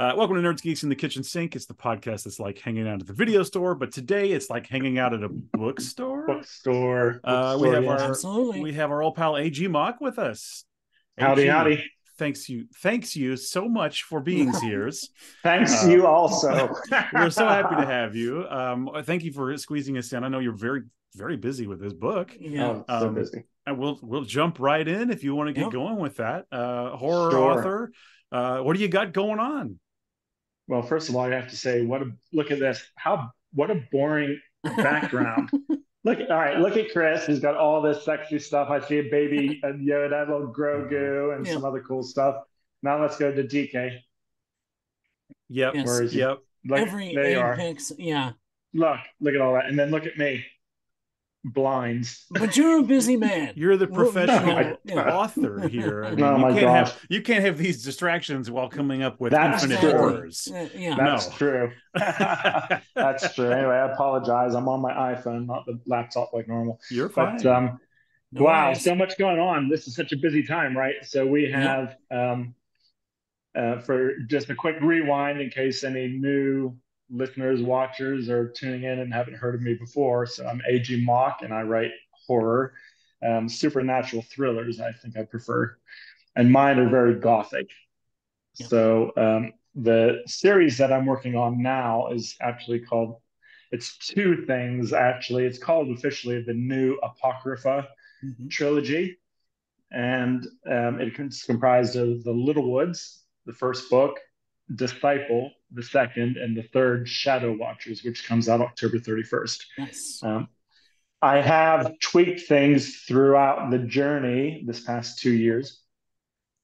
Uh, welcome to Nerds Geeks in the Kitchen Sink. It's the podcast that's like hanging out at the video store, but today it's like hanging out at a bookstore. Bookstore. Uh, we have yes. our Absolutely. we have our old pal AG Mock with us. Howdy, AG, howdy. Thanks you, thanks you so much for being here. Thanks Uh, you also. We're so happy to have you. Um, thank you for squeezing us in. I know you're very very busy with this book. yeah. Oh, so Um, busy. And we'll we'll jump right in if you want to get Yep. going with that. Uh, horror Sure. author. Uh, what do you got going on? Well, first of all, I have to say, what a look at this. How what a boring background. look, all right, look at Chris. He's got all this sexy stuff. I see a baby, a Yoda, a little Grogu, mm-hmm. and Yeah. some other cool stuff. Now let's go to DK. Yep. Yes. Where is he? Yep. Look, Every there you are. apex, yeah. Look, look at all that, and then look at me, blinds. But you're a busy man. You're the Well, professional yeah. author here. I mean, Oh you my can't gosh. have you can't have these distractions while coming up with That's infinite true. horrors. Uh, yeah. That's No. true. That's true. Anyway, I apologize. I'm on my iPhone, not the laptop like normal. You're fine. But um, No wow, worries. so much going on. This is such a busy time, right? So we have um, uh, for just a quick rewind in case any new listeners, watchers are tuning in and haven't heard of me before. So I'm AG Mock and I write horror, um, supernatural thrillers, I think I prefer. And mine are very gothic. So um, the series that I'm working on now is actually called, it's two things actually. It's called officially the New Apocrypha Mhm. trilogy, and um, it's comprised of The Little Woods, the first book, Disciple, the second, and the third, Shadow Watchers, which comes out October 31st. Yes. Um, I have tweaked things throughout the journey this past two years.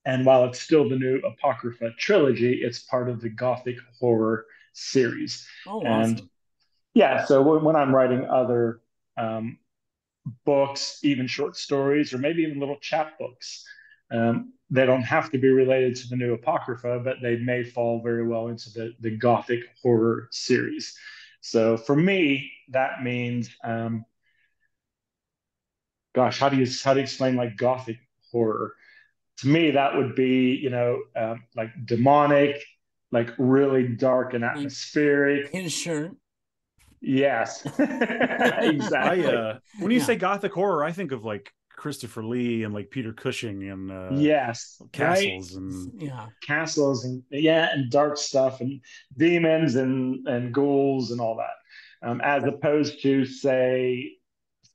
And while it's still the new Apocrypha trilogy, it's part of the Gothic horror series. Oh, and- awesome. Yeah, so when, when I'm writing other um, books, even short stories, or maybe even little chapbooks, um, they don't have to be related to the new Apocrypha, but they may fall very well into the, the Gothic horror series. So for me, that means, um, gosh, how do you how do you explain like Gothic horror? To me, that would be you know um, like demonic, like really dark and atmospheric. His shirt. Yes, I exactly. uh, when you Yeah. say gothic horror, I think of like Christopher Lee and like Peter Cushing and uh, yes, right? castles and Yeah. Castles and yeah, and dark stuff and demons and and ghouls and all that, um, as opposed to say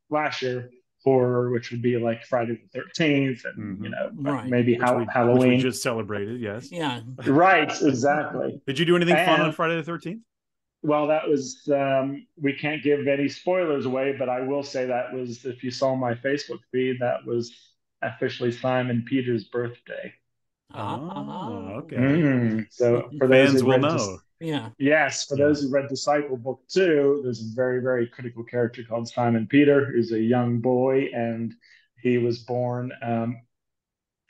slasher horror, which would be like Friday the Thirteenth and Mhm. you know Right. maybe which ha- we, which we Halloween. just celebrated. Yes. Yeah. Right, exactly. Did you do anything fun on Friday the Thirteenth? Well, that was, um, we can't give any spoilers away, but I will say that was, if you saw my Facebook feed, that was officially Simon Peter's birthday. Oh, okay. Mm. So for those Fans who will know. Dis- Yeah. yes, for those who read Disciple Book Two, there's a very, very critical character called Simon Peter, who's a young boy, and he was born um,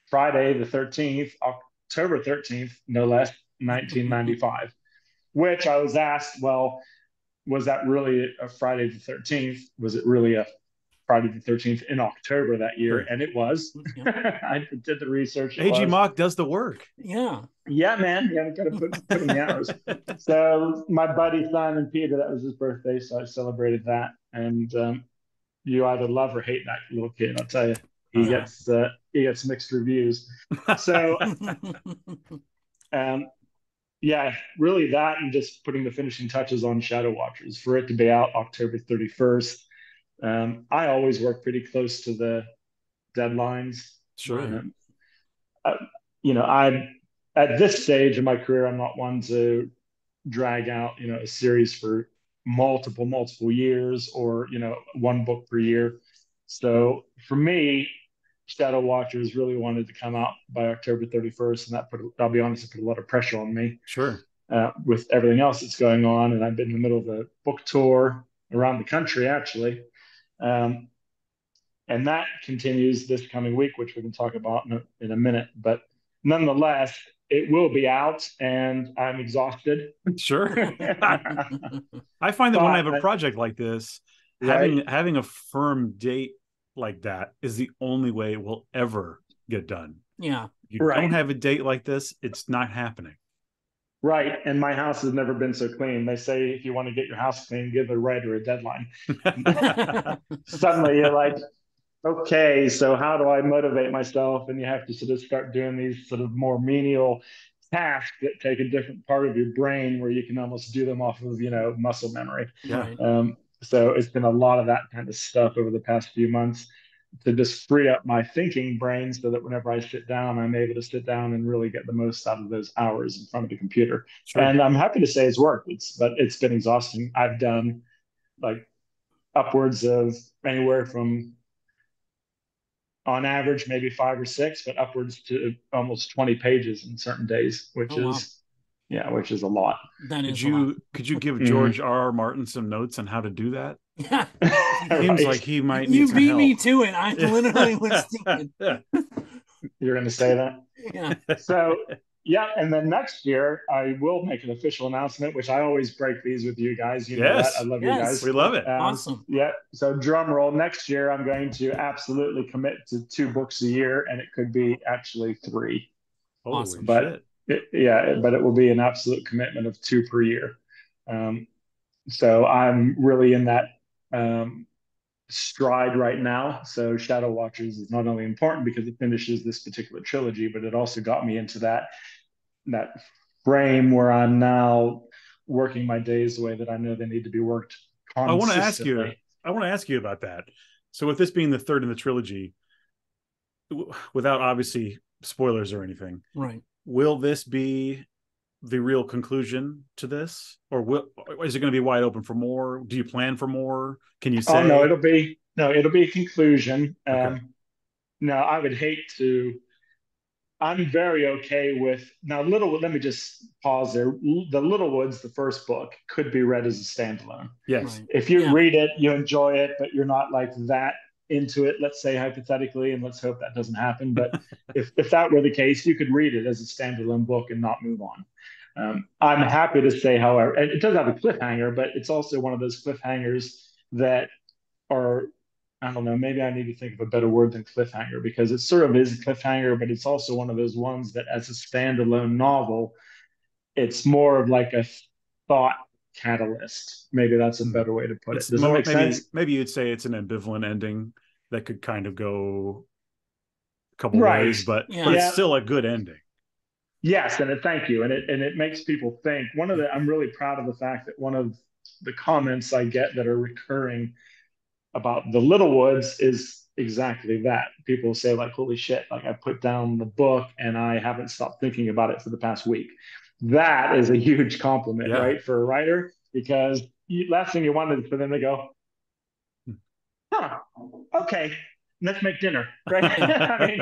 Friday the 13th, October 13th, no less, 1995. Which I was asked, well, was that really a Friday the 13th? Was it really a Friday the 13th in October that year? And it was. Yeah. I did the research. it AG was. Mock does the work. Yeah. Yeah, man. You got to put, put in the hours. so my buddy Simon Peter, that was his birthday, so I celebrated that. And um, you either love or hate that little kid. I'll tell you, he Uh-huh. gets uh, he gets mixed reviews. So um, yeah, really that, and just putting the finishing touches on Shadow Watchers for it to be out October thirty first. Um, I always work pretty close to the deadlines. Sure. Um, uh, you know, I at this stage in my career, I'm not one to drag out, you know, a series for multiple, multiple years or, you know, one book per year. So for me, Shadow Watchers really wanted to come out by October 31st, and that put, I'll be honest, it put a lot of pressure on me Sure. uh, with everything else that's going on. And I've been in the middle of a book tour around the country, actually. Um, and that continues this coming week, which we can talk about in a, in a minute. But nonetheless, it will be out, and I'm exhausted. Sure. I find that when I have a project like this, Right. having having a firm date like that is the only way it will ever get done. yeah. You Right. don't have a date like this, it's not happening. Right. And my house has never been so clean. They say if you want to get your house clean, give a writer a deadline. Suddenly you're like, okay, so how do I motivate myself? And you have to sort of start doing these sort of more menial tasks that take a different part of your brain where you can almost do them off of, you know, muscle memory. Right. Um, so it's been a lot of that kind of stuff over the past few months to just free up my thinking brain so that whenever I sit down, I'm able to sit down and really get the most out of those hours in front of the computer. Sure. And I'm happy to say it's worked. It's but it's been exhausting. I've done like upwards of anywhere from on average maybe five or six, but upwards to almost 20 pages in certain days, which Oh, wow. Is yeah, which is a lot. That Could is lot. you could you give Mhm. George R. R. Martin some notes on how to do that? Yeah. Seems Right. like he might need You some beat help. me to it. I literally was thinking. You're going to say that. Yeah. So yeah, and then next year I will make an official announcement, which I always break these with you guys. You know Yes. that. I love Yes. you guys. we love it. Um, Awesome. Yeah. So drum roll. Next year I'm going to absolutely commit to two books a year, and it could be actually three. Awesome. But- shit. It- yeah, but it will be an absolute commitment of two per year. Um, so I'm really in that um, stride right now. So Shadow Watchers is not only important because it finishes this particular trilogy, but it also got me into that that frame where I'm now working my days the way that I know they need to be worked. I want to ask you. I want to ask you about that. So, with this being the third in the trilogy, w- without obviously spoilers or anything, Right. Will this be the real conclusion to this, or will, is it going to be wide open for more? Do you plan for more? Can you say? Oh no, it'll be no, it'll be a conclusion. Um, No, I would hate to. I'm very okay with now. Little, let me just pause there. The Little Woods, the first book, could be read as a standalone. yes. Right. If you Yeah. read it, you enjoy it, but you're not like that into it. Let's say hypothetically, and let's hope that doesn't happen. But if if that were the case, you could read it as a standalone book and not move on. Um, I'm happy to say, however, and it does have a cliffhanger, but it's also one of those cliffhangers that are, I don't know, maybe I need to think of a better word than cliffhanger because it sort of is a cliffhanger, but it's also one of those ones that, as a standalone novel, it's more of like a thought catalyst. Maybe that's a better way to put it. It's Does that make maybe, sense? maybe you'd say it's an ambivalent ending that could kind of go a couple Right. ways, but Yeah. but Yeah. it's still a good ending. Yes, and it, thank you, and it and it makes people think. One of the I'm really proud of the fact that one of the comments I get that are recurring about the Little Woods is exactly that. People say like, "Holy shit!" Like I put down the book and I haven't stopped thinking about it for the past week. That is a huge compliment, Yeah. right, for a writer because you, last thing you wanted is for them to go, "Huh, okay, let's make dinner," right? I mean,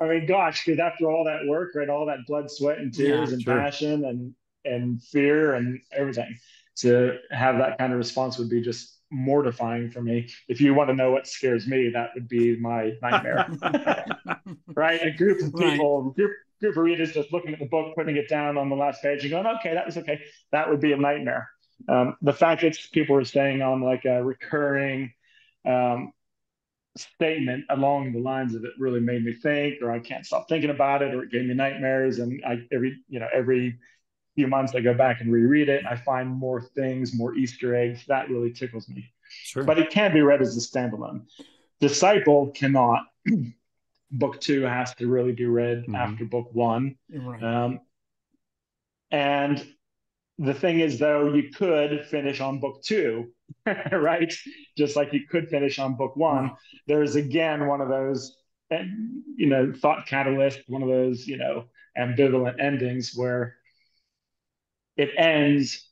I mean, gosh, because after all that work, right, all that blood, sweat, and tears, Yeah, and sure. passion, and and fear, and everything, to have that kind of response would be just mortifying for me. If you want to know what scares me, that would be my nightmare, right? A group of Right. people, group group of readers just looking at the book, putting it down on the last page, and going, "Okay, that was okay." That would be a nightmare. Um, the fact that people are staying on like a recurring um, statement along the lines of it really made me think, or I can't stop thinking about it, or it gave me nightmares. And I every you know every few months I go back and reread it, and I find more things, more Easter eggs. That really tickles me. sure. But it can be read as a standalone. Disciple cannot. book two has to really be read Mhm. after book one. Right. Um, and the thing is, though, you could finish on book two, right? Just like you could finish on book one. Right. There's again one of those, you know, thought catalyst, one of those, you know, ambivalent endings where it ends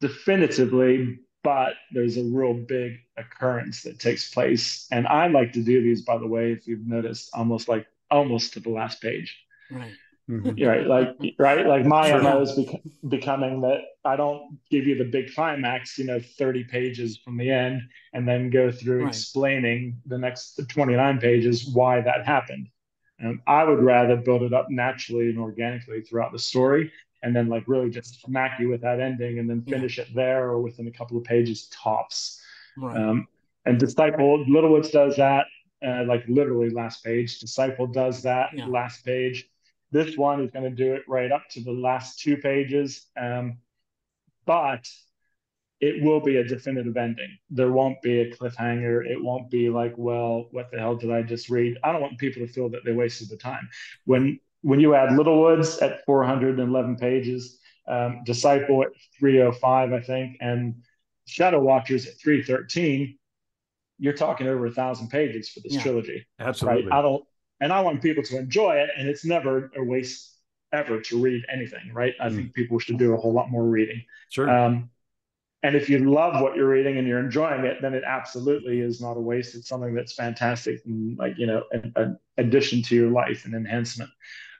definitively, but there's a real big occurrence that takes place. And I like to do these, by the way, if you've noticed, almost like almost to the last page. Right. Mhm. Right, like right, like my Sure. MO is bec- becoming that I don't give you the big climax, you know, 30 pages from the end, and then go through Right. explaining the next 29 pages why that happened. Um, I would rather build it up naturally and organically throughout the story, and then like really just smack you with that ending, and then finish it there or within a couple of pages tops. Right. Um, and Disciple, Littlewoods does that, uh, like literally last page. Disciple does that Yeah. last page. This one is going to do it right up to the last two pages, um, but it will be a definitive ending. There won't be a cliffhanger. It won't be like, well, what the hell did I just read? I don't want people to feel that they wasted the time. When when you add Littlewoods at 411 pages, um, Disciple at 305, I think, and Shadow Watchers at 313, you're talking over a thousand pages for this yeah, trilogy. Absolutely. Right? I don't, and I want people to enjoy it, and it's never a waste ever to read anything, right? I mm. think people should do a whole lot more reading. Sure. Um, and if you love what you're reading and you're enjoying it, then it absolutely is not a waste. It's something that's fantastic and like, you know, an, an addition to your life and enhancement.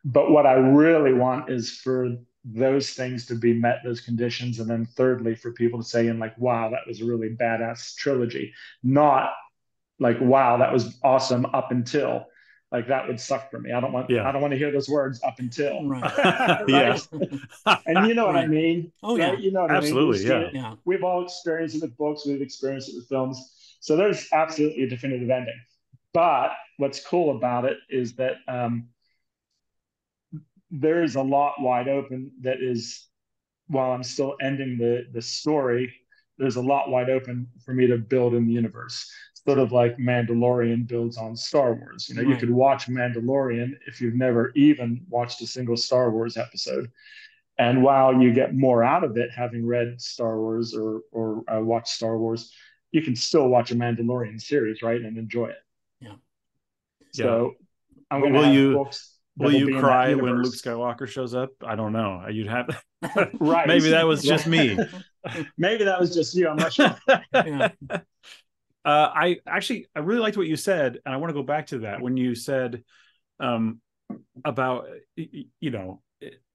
But what I really want is for those things to be met, those conditions. And then thirdly, for people to say, and like, wow, that was a really badass trilogy, not like, wow, that was awesome up until like that would suck for me. I don't want yeah. I don't want to hear those words up until. Right. right? and you know what I mean. Oh yeah. Right? You know what absolutely, I mean. Absolutely. Yeah. We've all experienced it with books, we've experienced it with films. So there's absolutely a definitive ending. But what's cool about it is that um, there is a lot wide open that is while I'm still ending the the story, there's a lot wide open for me to build in the universe sort of like Mandalorian builds on Star Wars. You know, right. you could watch Mandalorian if you've never even watched a single Star Wars episode. And while you get more out of it having read Star Wars or or uh, watched Star Wars, you can still watch a Mandalorian series, right, and enjoy it. Yeah. So yeah. I'm going to will you will you cry when Luke Skywalker shows up? I don't know. You'd have right. Maybe that was just me. Maybe that was just you. I'm not sure. yeah. Uh, I actually I really liked what you said, and I want to go back to that when you said um, about you know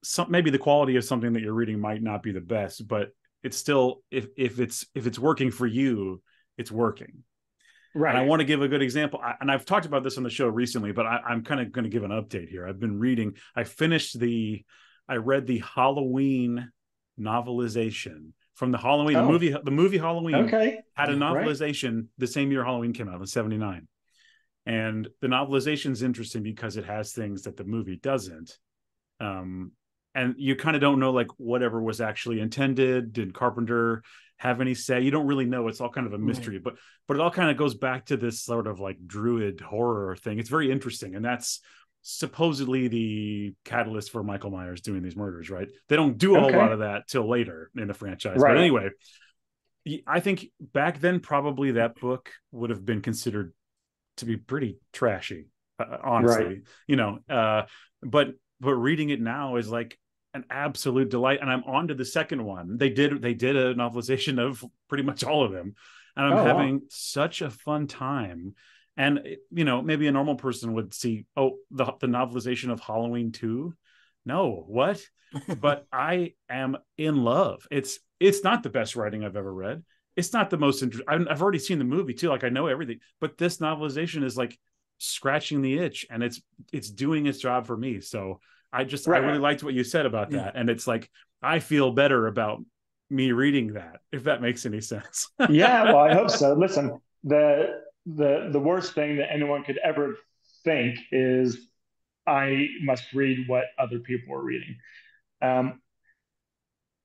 some maybe the quality of something that you're reading might not be the best, but it's still if if it's if it's working for you, it's working. Right. And I want to give a good example, I, and I've talked about this on the show recently, but I, I'm kind of going to give an update here. I've been reading. I finished the. I read the Halloween novelization from the Halloween, oh. the movie, the movie Halloween okay. had a novelization right. the same year Halloween came out in 79. And the novelization is interesting because it has things that the movie doesn't. Um, and you kind of don't know like whatever was actually intended. Did Carpenter have any say? You don't really know. It's all kind of a mystery, right. but but it all kind of goes back to this sort of like druid horror thing. It's very interesting, and that's supposedly the catalyst for Michael Myers doing these murders, right? They don't do a okay. whole lot of that till later in the franchise. Right. But anyway, I think back then probably that book would have been considered to be pretty trashy, uh, honestly. Right. You know, uh, but but reading it now is like an absolute delight, and I'm on to the second one. They did they did a novelization of pretty much all of them, and I'm oh, having wow. such a fun time. And you know maybe a normal person would see oh the, the novelization of halloween 2 no what? But i am in love. It's it's not the best writing i've ever read. It's not the most interesting i've already seen the movie too like i know everything but this novelization is like scratching the itch and it's it's doing its job for me. So i just right. i really liked what you said about that yeah. and it's like i feel better about me reading that if that makes any sense yeah well i hope so listen the the the worst thing that anyone could ever think is I must read what other people are reading. Um,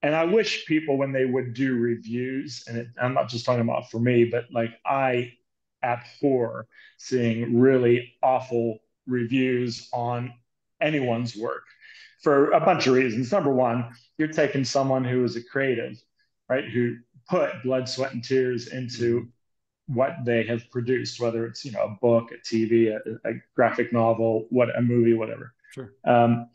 and I wish people, when they would do reviews, and it, I'm not just talking about for me, but like I abhor seeing really awful reviews on anyone's work for a bunch of reasons. Number one, you're taking someone who is a creative, right, who put blood, sweat, and tears into what they have produced, whether it's you know a book, a TV, a, a graphic novel, what a movie, whatever. Sure. Um,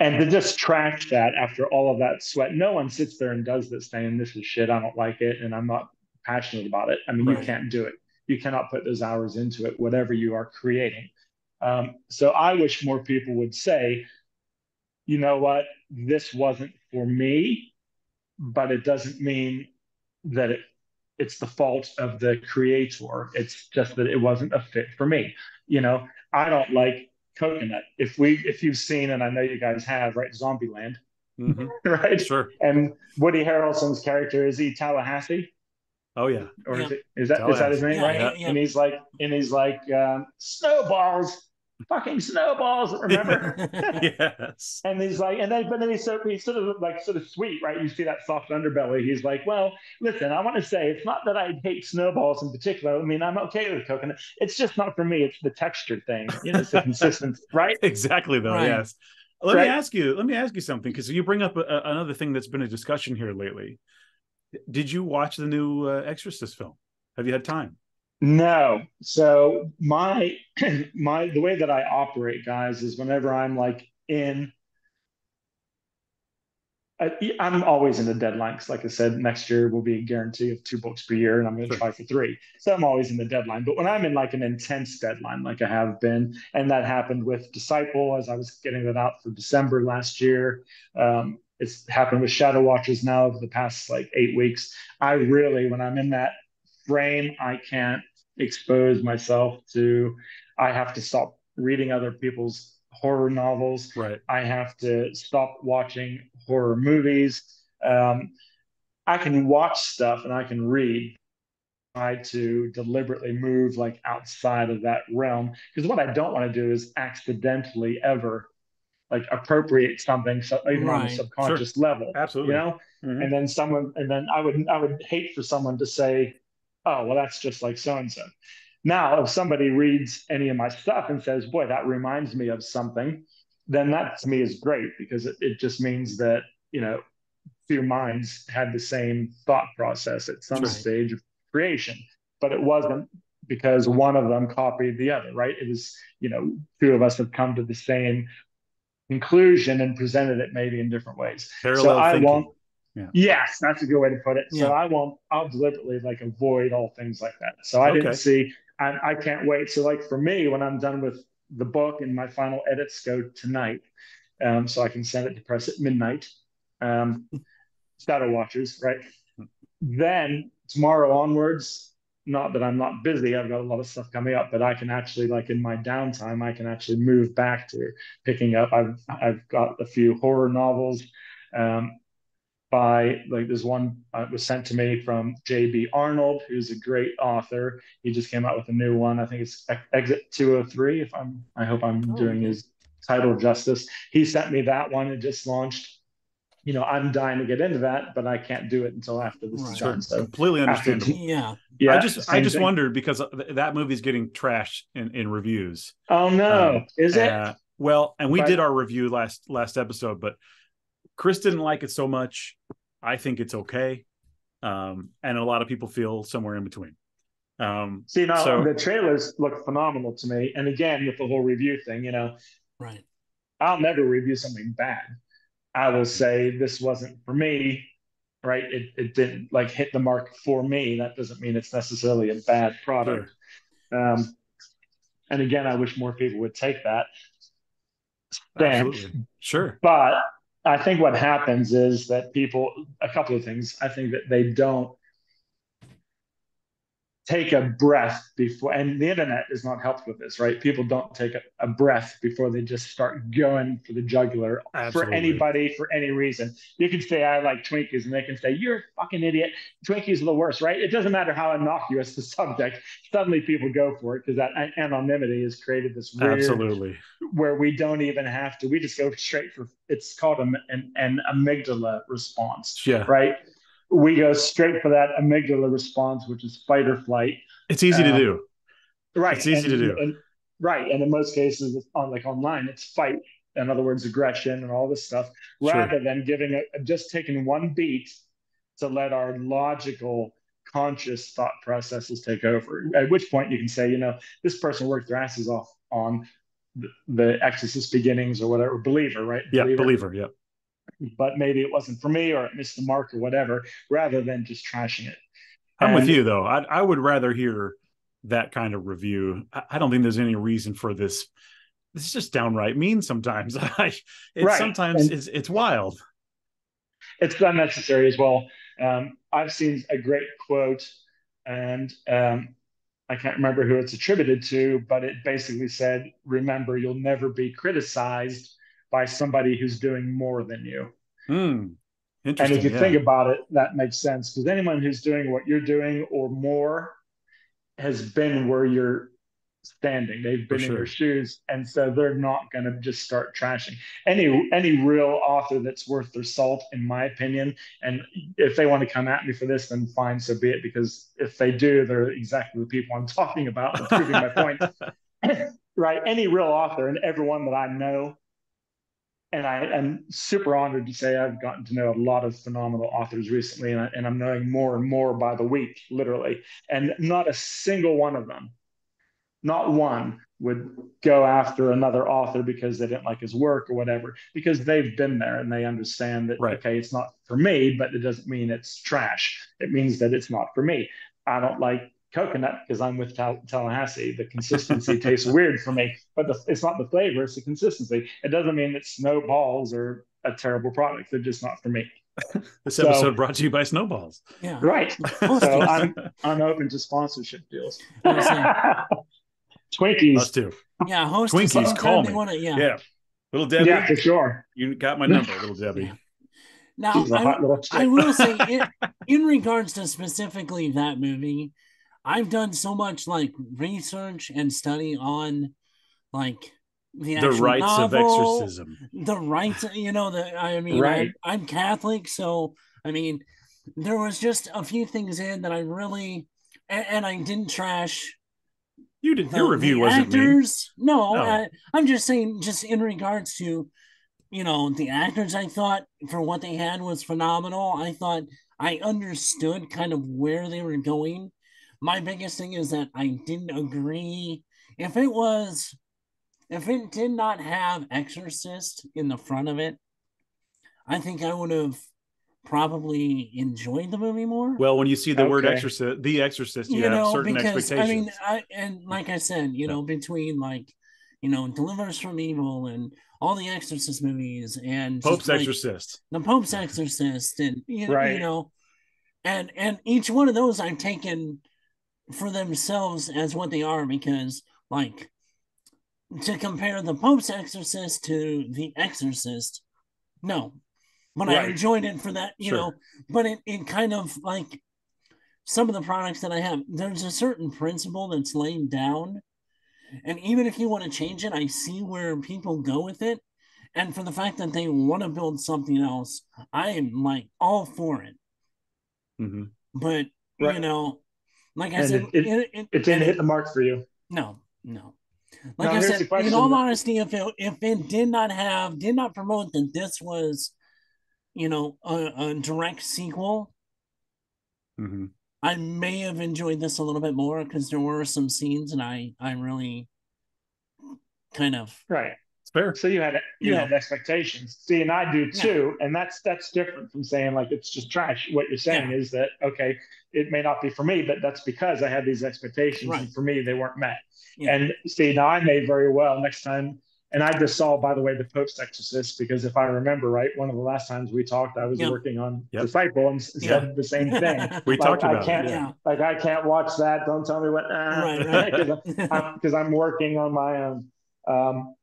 and to just trash that after all of that sweat, no one sits there and does this thing. This is shit. I don't like it, and I'm not passionate about it. I mean, right. you can't do it. You cannot put those hours into it, whatever you are creating. Um, so I wish more people would say, you know what, this wasn't for me, but it doesn't mean that it it's the fault of the creator. It's just that it wasn't a fit for me. You know, I don't like coconut. If we, if you've seen, and I know you guys have, right, Zombieland, mm-hmm. right? Sure. And Woody Harrelson's character is he Tallahassee? Oh yeah. Or yeah. is it is that is that his name, yeah, right? Yeah, and he's like, and he's like, um, snowballs. Fucking snowballs, remember? yes. and he's like, and then but then he's so he's sort of like sort of sweet, right? You see that soft underbelly. He's like, well, listen, I want to say it's not that I hate snowballs in particular. I mean, I'm okay with coconut. It's just not for me. It's the texture thing. You know, it's the consistency, right? Exactly though. Right. Yes. Let Right. me ask you. Let me ask you something because you bring up a, a- another thing that's been a discussion here lately. Did you watch the new uh, Exorcist film? Have you had time? No. So my my the way that I operate, guys, is whenever I'm like in I, I'm always in the deadline 'cause like I said, next year will be a guarantee of two books per year, and I'm going to try for three. So I'm always in the deadline. But when I'm in like an intense deadline, like I have been, and that happened with Disciple as I was getting that out for December last year. Um, it's happened with Shadow Watchers now over the past like eight weeks. I really, when I'm in that frame, I can't expose myself to. I have to stop reading other people's horror novels. Right. I have to stop watching horror movies. Um, I can watch stuff and I can read. Try to deliberately move like outside of that realm because what I don't want to do is accidentally ever like appropriate something, so even on a Right. subconscious level. Absolutely. You know, Mhm. and then someone, and then I would I would hate for someone to say, "Oh, well, that's just like so and so." Now, if somebody reads any of my stuff and says, "Boy, that reminds me of something," then that to me is great because it, it just means that you know few minds had the same thought process at some Right. stage of creation, but it wasn't because one of them copied the other, right? It was, you know, two of us have come to the same conclusion and presented it maybe in different ways. Parallel so I thinking. won't. Yeah. Yes, that's a good way to put it. So Yeah. I won't. I'll deliberately like avoid all things like that. So I Okay. didn't see. I, I can't wait. So like for me, when I'm done with the book and my final edits go tonight, um, so I can send it to press at midnight. Um, Shadow Watchers, right? Then tomorrow onwards, not that I'm not busy, I've got a lot of stuff coming up, but I can actually like in my downtime, I can actually move back to picking up. I've I've got a few horror novels. Um, by like there's one uh, was sent to me from J.B. Arnold, who's a great author. He just came out with a new one. I think it's Ex- Exit 203. If I'm, I hope I'm Oh, doing his title justice. He sent me that one. It just launched. You know, I'm dying to get into that, but I can't do it until after this Right. is done. So Completely after- understandable. Yeah. yeah, I just I just thing. wondered because that movie's getting trashed in, in reviews. Oh no, Um, is it? Uh, well, and we But- did our review last last episode, but Chris didn't like it so much. I think it's okay, um, and a lot of people feel somewhere in between. Um, See, now so- the trailers look phenomenal to me. And again, with the whole review thing, you know, Right. I'll never review something bad. I will say this wasn't for me, right? It, it didn't like hit the mark for me. That doesn't mean it's necessarily a bad product. Um, and again, I wish more people would take that. stance. absolutely, sure, But I think what happens is that people, a couple of things. I think that they don't take a breath before, and the internet is not helped with this, right? People don't take a, a breath before they just start going for the jugular for anybody for any reason. You can say, I like Twinkies, and they can say, You're a fucking idiot. Twinkies are the worst, right? It doesn't matter how innocuous the subject. Suddenly people go for it because that anonymity has created this weird absolutely, where we don't even have to. We just go straight for it's called an, an, an amygdala response, yeah. right? We go straight for that amygdala response, which is fight or flight. It's easy to Um, do. Right. It's easy and, to do. and- right. And in most cases, it's on like online, it's fight. In other words, aggression and all this stuff, Sure. rather than giving a, just taking one beat to let our logical, conscious thought processes take over. At which point you can say, you know, this person worked their asses off on the, the Exorcist beginnings or whatever, believer, right? Yeah, believer. Yeah, But maybe it wasn't for me or it missed the mark or whatever, rather than just trashing it. I'm with you though. I I would rather hear that kind of review. I, I don't think there's any reason for this. This is just downright mean sometimes. It's Right. sometimes And- it's it's wild. it's unnecessary as well. Um, I've seen a great quote, and um, I can't remember who it's attributed to, but it basically said, "Remember, you'll never be criticized by somebody who's doing more than you." Hmm. And if you yeah. think about it, that makes sense because anyone who's doing what you're doing or more has been where you're standing. They've been For in your shoes, and so they're not going to just start trashing any any real author that's worth their salt, in my opinion. And if they want to come at me for this, then fine, so be it. Because if they do, they're exactly the people I'm talking about, proving my point. right? Any real author, and everyone that I know and I am super honored to say I've gotten to know a lot of phenomenal authors recently, and, I, and I'm knowing more and more by the week, literally. And not a single one of them, not one, would go after another author because they didn't like his work or whatever, because they've been there and they understand that, Right. okay, it's not for me, but it doesn't mean it's trash. It means that it's not for me. I don't like coconut because I'm with Tal- Tallahassee. The consistency tastes weird for me, but the, it's not the flavor, it's the consistency. It doesn't mean that snowballs are a terrible product. They're just not for me. This So- episode brought to you by Snowballs. Yeah. Right. So I'm I'm open to sponsorship deals. I was saying- Twinkies. Us too. yeah, host Twinkies, anytime call they me. wanna- yeah. Yeah. Little Debbie, Yeah, for sure. you got my number, little Debbie. Yeah. Now, She's a I, hot little chick. I will say, in, in regards to specifically that movie, I've done so much like research and study on like the, The rites of exorcism. the rights. You know, the I mean, Right. I, I'm Catholic, so I mean, there was just a few things in that I really, and, and I didn't trash You did the, your review wasn't me. actors. No, No. I, I'm just saying, just in regards to, you know, the actors. I thought for what they had was phenomenal. I thought I understood kind of where they were going. My biggest thing is that I didn't agree if it was, if it did not have Exorcist in the front of it. I think I would have probably enjoyed the movie more Well, when you see the word exorcist, the exorcist, you, you have know, certain because expectations. I mean, I and like I said, you know, between like, you know, Deliver Us from Evil and all the Exorcist movies and Pope's like, exorcist. the Pope's Exorcist, and you, Right. you know, and and each one of those I've taken for themselves as what they are because like to compare the Pope's Exorcist to the Exorcist, no, but I Right. enjoyed it for that, you Sure. know, but it, it kind of like some of the products that I have, there's a certain principle that's laid down. And even if you want to change it, I see where people go with it. And for the fact that they want to build something else, I am like all for it. hmm But you know, like I And said, it- it, it, It didn't hit the mark for you. no, no. Like Now, I said, question. in all honesty, if it if it did not have did not promote that this was, you know, a, a direct sequel, hmm I may have enjoyed this a little bit more because there were some scenes and I I really kind of Right. It's fair. So you had you Yeah. had expectations. See, and I do Yeah. too. And that's that's different from saying like it's just trash. What you're saying is that okay, it may not be for me, but that's because I had these expectations, Right. and for me they weren't met. Yeah. And see, now I may very well next time. And I just saw, by the way, the Pope's Exorcist because if I remember right, one of the last times we talked, I was Yeah. working on Yep. Disciple and s- Yeah. said the same thing. We Like, talked I can't- it. Yeah. yeah. like I can't watch that. Don't tell me what. Right, Because right. because I'm working on my own. Um,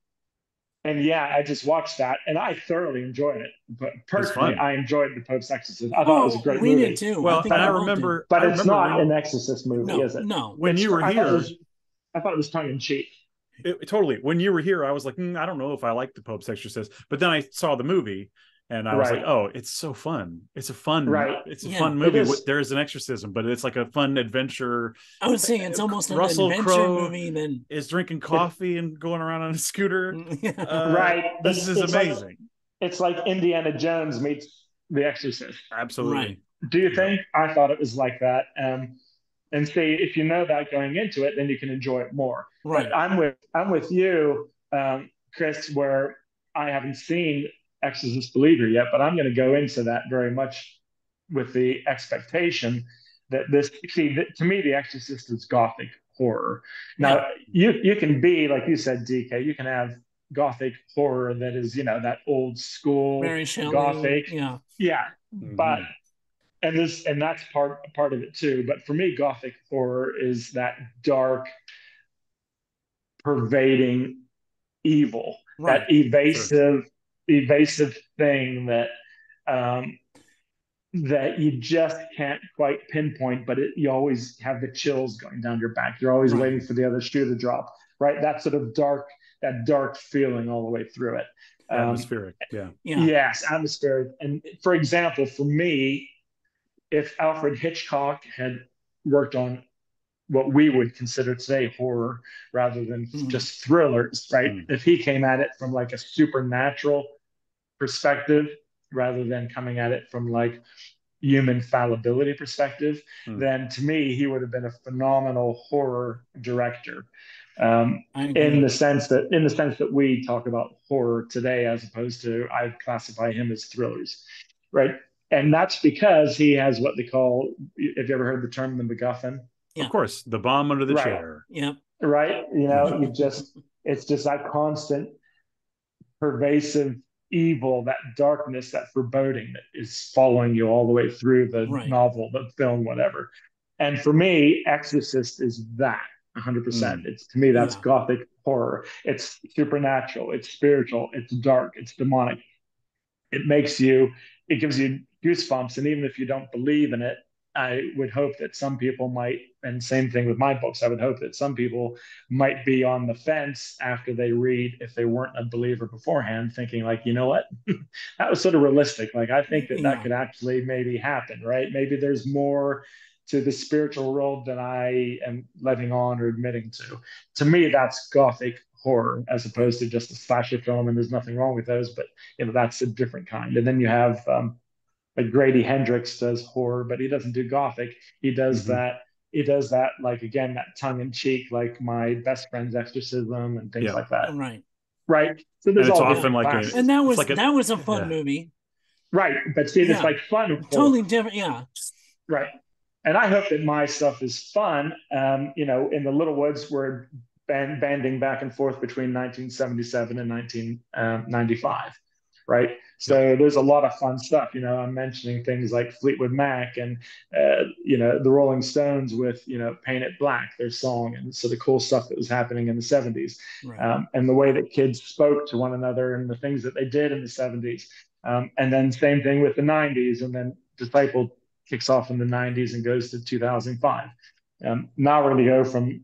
and yeah, I just watched that and I thoroughly enjoyed it. But personally. I enjoyed the Pope's Exorcist. I thought it was a Oh, great we movie. did too. Well, think and I we remember, But I it's remember not an Exorcist movie, No, is it? no. when you were I thought here. was- I thought it was tongue in cheek. it, totally. When you were here, I was like, "Mm, I don't know if I like the Pope's Exorcist, but then I saw the movie, and I was Right. like, oh, it's so fun. It's a fun, Right. It's a Yeah. fun movie. is. There is an exorcism, but it's like a fun adventure. I would say it's almost an Russell adventure Crowe movie than Is drinking coffee and going around on a scooter. Uh, Right. This It's- is it's like- amazing. It's like Indiana Jones meets The Exorcist. Absolutely. Right. Do you Yeah. think? I thought it was like that. Um, and see, if you know that going into it, then you can enjoy it more. right. But I'm with I'm with you, um, Chris, where I haven't seen Exorcist Believer yet, but I'm going to go into that very much with the expectation that this. See, th- to me, The Exorcist is gothic horror. Now, you you can be like you said, DK. You can have gothic horror that is, you know, that old school. Mary Shelley. Gothic. Yeah. Yeah, Mhm. but and this and that's part part of it too but for me gothic horror is that dark pervading evil Right. that evasive evasive thing that um that you just can't quite pinpoint, but it, you always have the chills going down your back. You're always right. waiting for the other shoe to drop, right? That sort of dark, that dark feeling all the way through it. Um, atmospheric, yeah. yeah. Yes, atmospheric. And for example, for me, if Alfred Hitchcock had worked on what we would consider today horror rather than mm. just thrillers, right? Mm. If he came at it from like a supernatural perspective, rather than coming at it from like human fallibility perspective, hmm. then to me he would have been a phenomenal horror director. Um, in the sense that in the sense that we talk about horror today, as opposed to I classify him as thrillers, right? And that's because he has what they call. Have you ever heard the term the MacGuffin? Yeah. Of course, the bomb under the right. chair. Yeah. Right. You know, you just it's just that constant, pervasive evil, that darkness, that foreboding that is following you all the way through the right. novel, the film, whatever. And for me, Exorcist is that 100%. Mm. It's to me, that's yeah. gothic horror. It's supernatural, it's spiritual, it's dark, it's demonic. It makes you, it gives you goosebumps. And even if you don't believe in it, I would hope that some people might, and same thing with my books, I would hope that some people might be on the fence after they read, if they weren't a believer beforehand, thinking, like, you know what, that was sort of realistic. Like, I think that yeah. that could actually maybe happen, right? Maybe there's more to the spiritual world than I am letting on or admitting to. To me, that's Gothic horror as opposed to just a slasher film, and there's nothing wrong with those, but you know that's a different kind. And then you have um, like Grady Hendrix does horror, but he doesn't do gothic. He does mm-hmm. that. He does that like again that tongue in cheek, like my best friend's exorcism and things yeah. like that. Right. Right. So there's and it's often like a, and that was like a, that was a fun yeah. movie. Right, but see, yeah. it's like fun. Totally different. Yeah. Right. And I hope that my stuff is fun. Um, you know, in the Little Woods, we're band, banding back and forth between 1977 and 1995. Um, right? So there's a lot of fun stuff. You know, I'm mentioning things like Fleetwood Mac and uh, you know the Rolling Stones with you know Paint It Black, their song, and so the cool stuff that was happening in the 70s, right. um, and the way that kids spoke to one another and the things that they did in the 70s, um, and then same thing with the 90s, and then Disciple kicks off in the 90s and goes to 2005. Um, now we're going to go from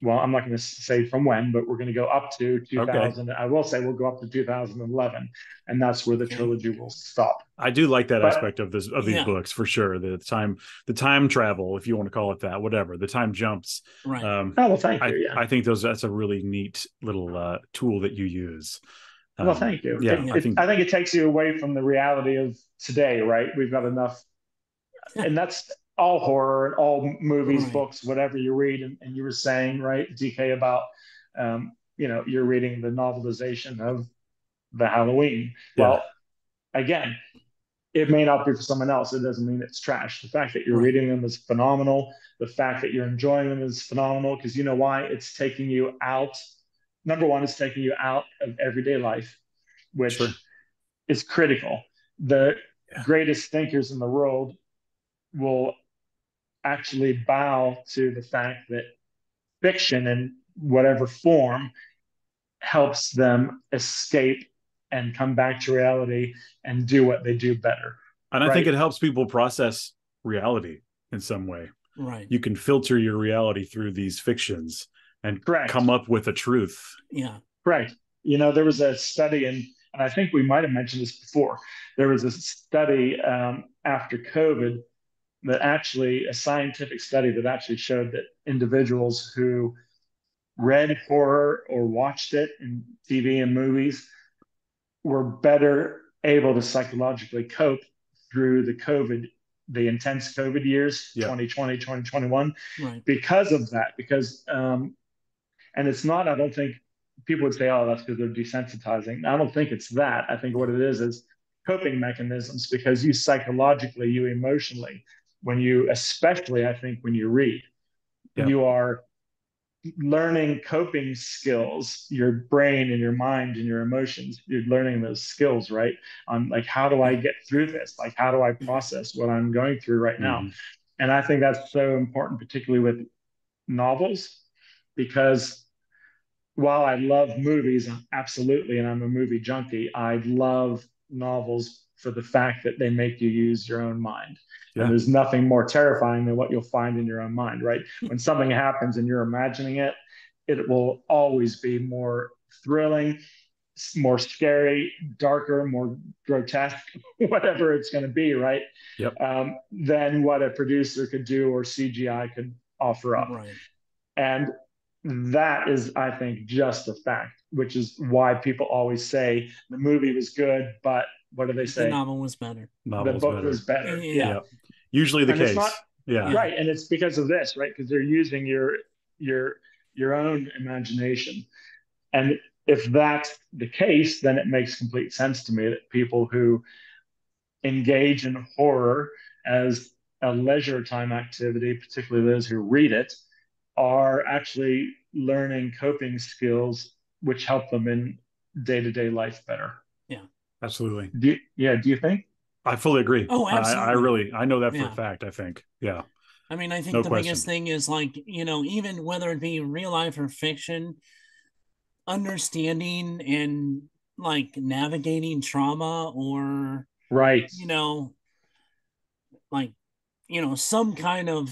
well, I'm not going to say from when, but we're going to go up to 2000. Okay. I will say we'll go up to 2011, and that's where the trilogy will stop. I do like that but, aspect of this of these yeah. books for sure. The time, the time travel, if you want to call it that, whatever. The time jumps. Right. Um, oh well, thank I, you. Yeah. I think those that's a really neat little uh, tool that you use. Um, well, thank you. Yeah, it, I, think, I think it takes you away from the reality of today. Right? We've got enough, and that's all horror, and all movies, right. books, whatever you read. And, and, you were saying, right, DK, about, um, you know, you're reading the novelization of the Halloween. Yeah. Well, again, it may not be for someone else. It doesn't mean it's trash. The fact that you're right. reading them is phenomenal. The fact that you're enjoying them is phenomenal because you know why? It's taking you out. Number one, it's taking you out of everyday life, which sure. is critical. The yeah. greatest thinkers in the world will actually bow to the fact that fiction in whatever form helps them escape and come back to reality and do what they do better. And I think it helps people process reality in some way. Right. You can filter your reality through these fictions and Correct. come up with a truth. Yeah. Right. You know, there was a study, and, and I think we might have mentioned this before. There was a study um, after COVID that actually a scientific study that actually showed that individuals who read horror or watched it in TV and movies were better able to psychologically cope through the COVID, the intense COVID years, yeah. 2020, 2021, right. because of that. Because, um, and it's not, I don't think people would say, oh, that's because they're desensitizing. I don't think it's that. I think what it is is coping mechanisms because you psychologically, you emotionally when you, especially I think when you read, yeah. you are learning coping skills, your brain and your mind and your emotions, you're learning those skills, right? On like, how do I get through this? Like, how do I process what I'm going through right now? Mm-hmm. And I think that's so important, particularly with novels, because while I love movies, absolutely, and I'm a movie junkie, I love novels for the fact that they make you use your own mind. Yeah. And there's nothing more terrifying than what you'll find in your own mind, right? when something happens and you're imagining it, it will always be more thrilling, more scary, darker, more grotesque, whatever it's going to be, right? Yep. Um, than what a producer could do or CGI could offer up. Right. And that is, I think, just a fact, which is why people always say the movie was good, but what do they say? The novel was better. The Novels book better. was better. Yeah. Yeah. Yeah. Usually the And case. not- yeah. Right. And it's because of this, right? Because they're using your your your own imagination. And if that's the case, then it makes complete sense to me that people who engage in horror as a leisure time activity, particularly those who read it, are actually learning coping skills which help them in day-to-day life better. Absolutely. Do you, yeah, do you think? I fully agree. Oh, I, I really, I know that for Yeah. a fact. I think. Yeah. I mean, I think No the question. biggest thing is like, you know, even whether it be real life or fiction, understanding and like navigating trauma or, Right. you know, like, you know, some kind of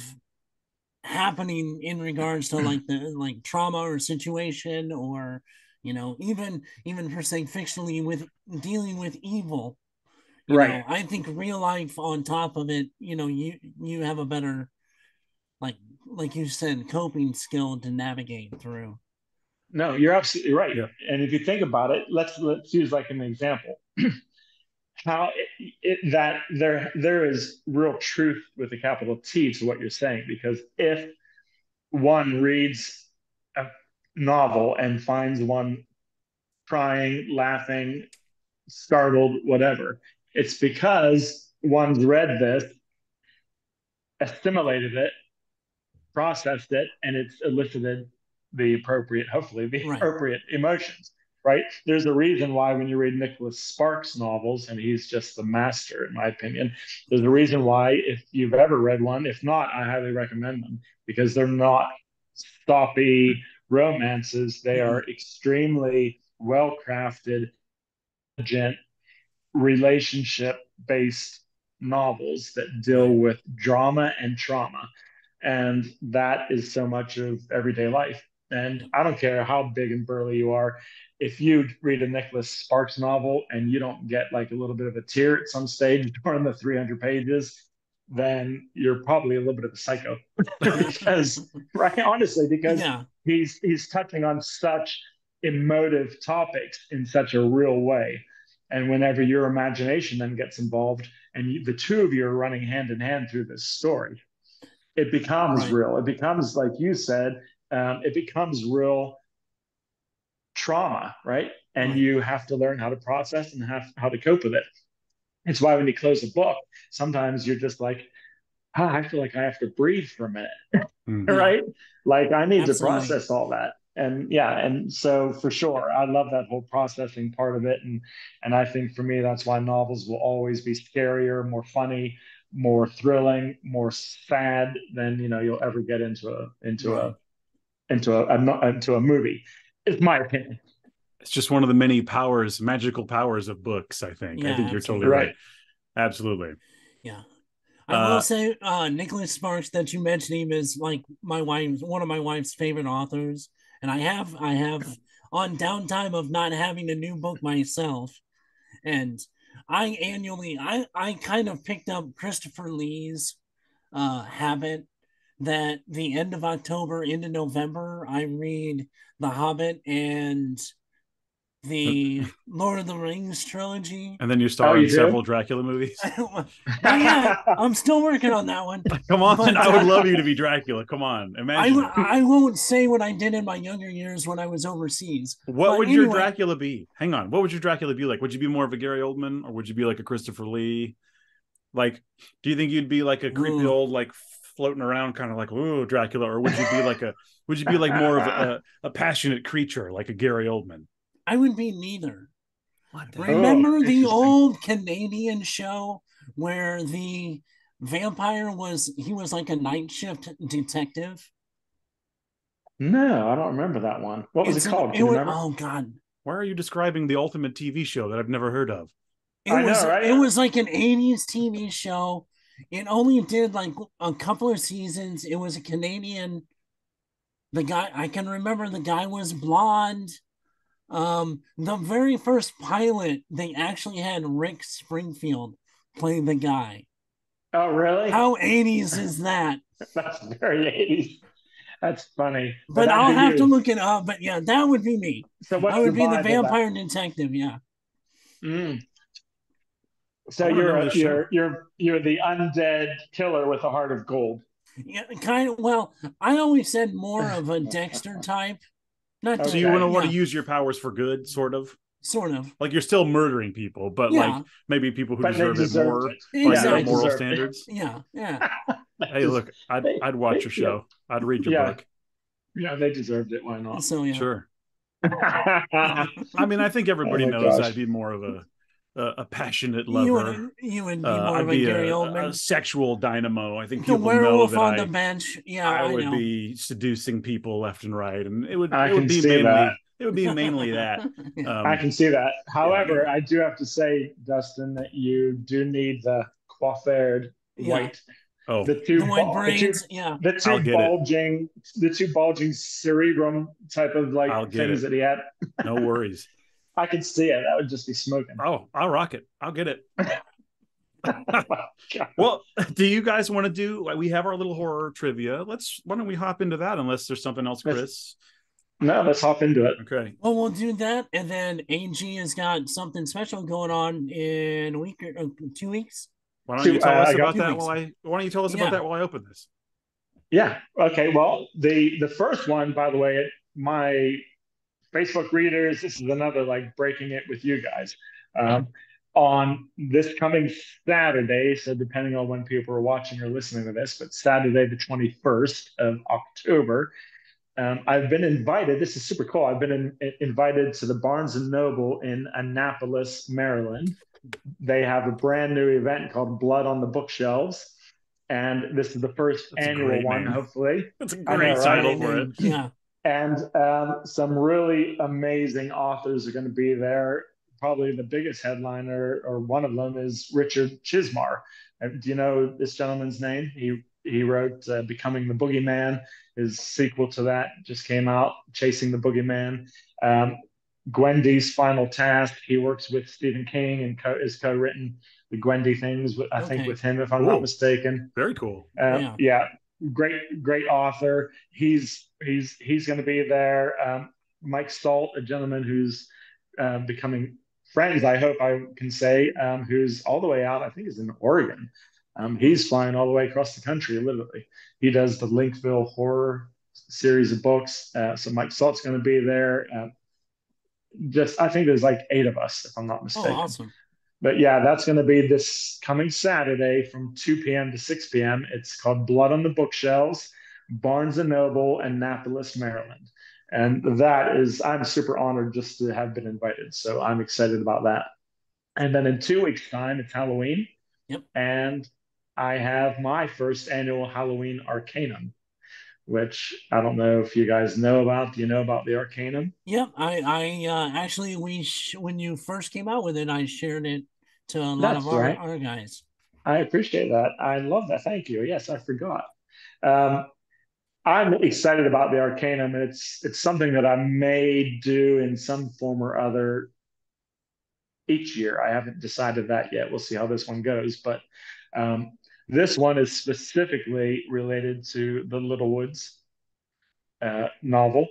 happening in regards to like the like trauma or situation or, you know, even even per se fictionally with dealing with evil. You Right. know, I think real life on top of it, you know, you you have a better like like you said, coping skill to navigate through. No, you're absolutely right. Yeah. And if you think about it, let's let's use like an example. How it, it, that there there is real truth with a capital T to what you're saying because if one reads a novel and finds one crying, laughing, startled, whatever, it's because one's read this, assimilated it, processed it, and it's elicited the appropriate, hopefully, the Right. appropriate emotions, right? There's a reason why when you read Nicholas Sparks novels, and he's just the master, in my opinion, there's a reason why, if you've ever read one, if not, I highly recommend them because they're not stoppy romances. They are extremely well crafted, intelligent, relationship based novels that deal with drama and trauma. And that is so much of everyday life. And I don't care how big and burly you are. If you read a Nicholas Sparks novel and you don't get like a little bit of a tear at some stage during the 300 pages, then you're probably a little bit of a psycho. because, right, honestly, because Yeah, he's he's touching on such emotive topics in such a real way and whenever your imagination then gets involved and you, the two of you are running hand in hand through this story it becomes Right. real it becomes like you said um, it becomes real trauma right and Right. you have to learn how to process and have, how to cope with it it's why when you close a book sometimes you're just like ah, i feel like i have to breathe for a minute Mm. right? Like I need Absolutely. to process all that. And yeah, and so for sure, I love that whole processing part of it. And and I think for me, that's why novels will always be scarier, more funny, more thrilling, more sad than you know you'll ever get into a into Right. a into a, a into a movie. It's my opinion. It's just one of the many powers, magical powers of books. I think. I think you're totally right. Right. Absolutely. yeah. I Uh, will say, uh, Nicholas Sparks that you mentioned him is like my wife's one of my wife's favorite authors, and I have I have on downtime of not having a new book myself, and I annually I I kind of picked up Christopher Lee's uh, habit that the end of October into November I read The Hobbit and the Lord of the Rings trilogy. And then you star Oh, you in do? several Dracula movies. Yeah, I'm still working on that one. Come on, But, I would uh, love you to be Dracula. Come on, I, imagine. it. I won't say what I did in my younger years when I was overseas. What but would your Dracula be? Hang on. What would your Dracula be like? Would you be more of a Gary Oldman or would you be like a Christopher Lee? Like, do you think you'd be like a creepy Ooh. old, like floating around, kind of like, ooh, Dracula? Or would you be like a, would you be like more of a, a passionate creature, like a Gary Oldman? I would be neither. What Remember the old Canadian show where the vampire was he was like a night shift detective? No, I don't remember that one. What was It's it called? Do it you was- oh god. Why are you describing the ultimate TV show that I've never heard of? It I was know, right? it was like an 80s TV show. It only did like a couple of seasons. It was a Canadian. The guy I can remember the guy was blonde. Um, the very first pilot, they actually had Rick Springfield play the guy. Oh, really? How 80s is that? That's very 80s. That's funny. But that'd I'll have you. to look it up. But yeah, that would be me. So what's I would be vibe the of that? vampire detective. Yeah. Mm. So I wanna you're remember a, you're you're you're the undead killer with a heart of gold. Yeah, kind of. Well, I always said more of a Dexter type. Not So you want to want to use your powers for good, sort of. sort of. Like you're still murdering people, but Yeah. like maybe people who But they deserve it more it. by your Exactly. moral deserved it. standards. Yeah, yeah. Hey, look, I'd They- I'd watch they- your show. I'd read your Yeah. book. Yeah, they deserved it. Why not? So yeah. Sure. I mean, I think everybody Oh knows gosh. I'd be more of a a, a passionate You lover. would you would be Uh, more I'd of a be Gary a, Oldman. a sexual dynamo. I think the people know werewolf that on I, the bench. Yeah, I I, would know. be seducing people left and right, and it would I it would can be see mainly that. it would be mainly that. Um, I can see that. However, I do have to say, Dustin, that you do need the coiffured Yeah. white, oh, the two, the white bul- the two. Yeah. the two get it. bulging, the two bulging cerebrum type of like things it. that he had. no worries. I can see it. That would just be smoking. Oh, I'll rock it. I'll get it. God. Well, do you guys want to do? We have our little horror trivia. Let's. Why don't we hop into that? Unless there's something else, Let's- Chris. No, let's hop into it. Okay. Well, we'll do that, and then AG has got something special going on in a week or uh, two weeks. Why don't Two- you tell uh, us I about that weeks. while I? Why don't you tell us Yeah. about that while I open this? Yeah. Okay. Well, the the first one, by the way, my Facebook readers. This is another like breaking it with you guys. Um, on this coming Saturday, so depending on when people are watching or listening to this, but Saturday the twenty first of October, um, I've been invited. This is super cool. I've been in, invited to the Barnes and Noble in Annapolis, Maryland. They have a brand new event called Blood on the Bookshelves. And this is the first That's annual one, name. hopefully. That's a I know, great right? title for it. Yeah. And um, some really amazing authors are going to be there. Probably the biggest headliner, or one of them, is Richard Chizmar. Do you know this gentleman's name? He he wrote uh, "Becoming the Boogeyman." His sequel to that just came out, "Chasing the Boogeyman." Um, Gwendy's Final Task. He works with Stephen King and co- is co-written the Gwendy things. with- I think Okay. with him, if I'm Cool. not mistaken. Very cool. Uh, Yeah. yeah. Great, great author. He's he's he's going to be there. Um, Mike Salt, a gentleman who's uh, becoming friends, I hope I can say, um, who's all the way out. I think is in Oregon. Um, he's flying all the way across the country, literally. He does the Linkville horror series of books. Uh, so Mike Salt's going to be there. Uh, just, I think there's like eight of us, if I'm not Oh, mistaken awesome. But yeah, that's going to be this coming Saturday from 2 p.m. to 6 p.m. It's called Blood on the Bookshelves, Barnes and Noble, Annapolis, Maryland. And that is, I'm super honored just to have been invited. So I'm excited about that. And then in two weeks' time, it's Halloween. Yep. And I have my first annual Halloween Arcanum, which I don't know if you guys know about. Do you know about the Arcanum? Yep. I I uh, actually we sh- when you first came out with it, I shared it to a lot That's of our, right. our guys. I appreciate that. I love that. Thank you. Yes, I forgot. Um, I'm excited about the Arcanum. and It's it's something that I may do in some form or other each year. I haven't decided that yet. We'll see how this one goes. But um, this one is specifically related to the Little Woods uh, novel.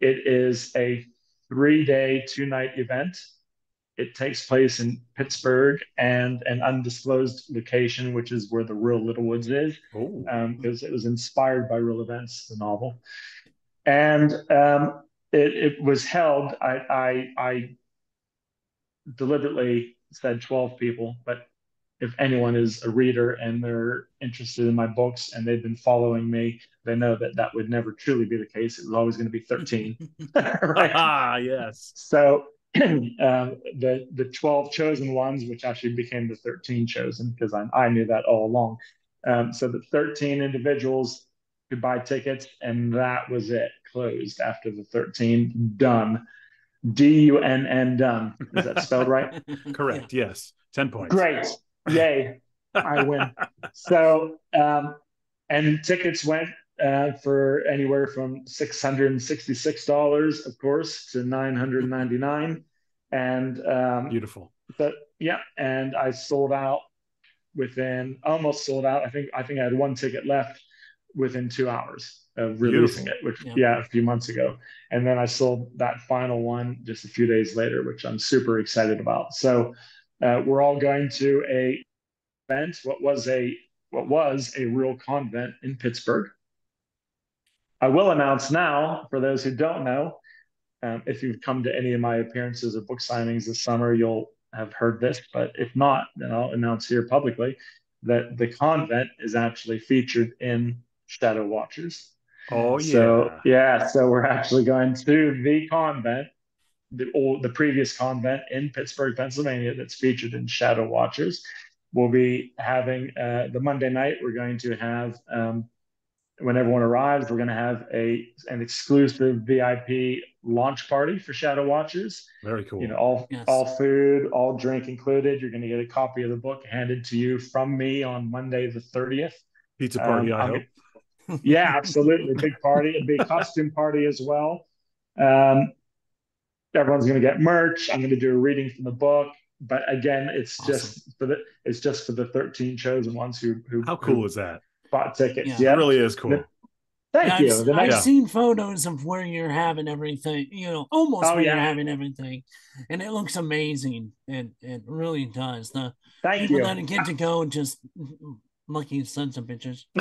It is a three day, two night event. It takes place in Pittsburgh and an undisclosed location, which is where the real Little Woods is, Oh, because it was inspired by real events, the novel. And um, it, it was held, I, I, I deliberately said 12 people, but if anyone is a reader and they're interested in my books and they've been following me, they know that that would never truly be the case. It was always going to be 13. right? ah, yes. So um, the the twelve chosen ones, which actually became the thirteen chosen, because I, I knew that all along. Um, so the thirteen individuals could buy tickets, and that was it. Closed after the thirteen. Done. D U N N Dunn. Is that spelled right? Correct. Yeah. Yes. 10 points. Great. Yay. I win. So, um, and tickets went uh, for anywhere from $666, of course, to 999 And um, beautiful. But yeah, and I sold out within almost sold out. I think I think I had one ticket left within two hours of releasing Beautiful. it, which yeah. yeah. a few months ago. And then I sold that final one just a few days later, which I'm super excited about. So uh, we're all going to a event. What was a what was a real convent in Pittsburgh. I will announce now, for those who don't know, um, if you've come to any of my appearances or book signings this summer, you'll have heard this. But if not, then I'll announce here publicly that the convent is actually featured in Shadow Watchers. Oh yeah. So yeah, so we're actually going to the convent, the old, the previous convent in Pittsburgh, Pennsylvania, that's featured in Shadow Watchers. We'll be having uh, the Monday night. We're going to have um, when everyone arrives, we're going to have a an exclusive VIP launch party for Shadow Watchers. Very cool. You know, all yes. all food, all drink included. You're going to get a copy of the book handed to you from me on Monday the 30th. Pizza party, um, I hope yeah, absolutely. Big party. a big costume party as well. Um, everyone's going to get merch. I'm going to do a reading from the book. But again, it's awesome. just for the it's just for the 13 chosen ones who who. How cool who is that? Bought tickets. Yeah, yeah. it really is cool. The, thank yeah, you. I've, I've seen photos of where you're having everything. You know, almost oh, where yeah. you're having everything, and it looks amazing. It it really does. The thank people you. that get to go and just lucky sons of pictures.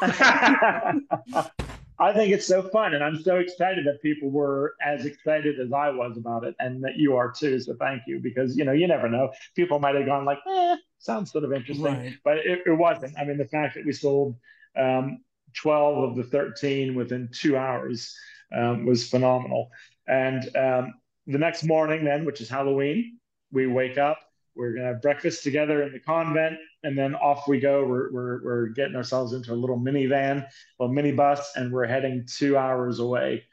I think it's so fun, and I'm so excited that people were as excited as I was about it, and that you are too. So thank you, because you know you never know. People might have gone like, "Eh, sounds sort of interesting," right. but it, it, wasn't. I mean, the fact that we sold um, 12 of the 13 within two hours um, was phenomenal. And um, the next morning, then, which is Halloween, we wake up we're going to have breakfast together in the convent, and then off we go. We're, we're, we're getting ourselves into a little minivan, a mini bus and we're heading two hours away,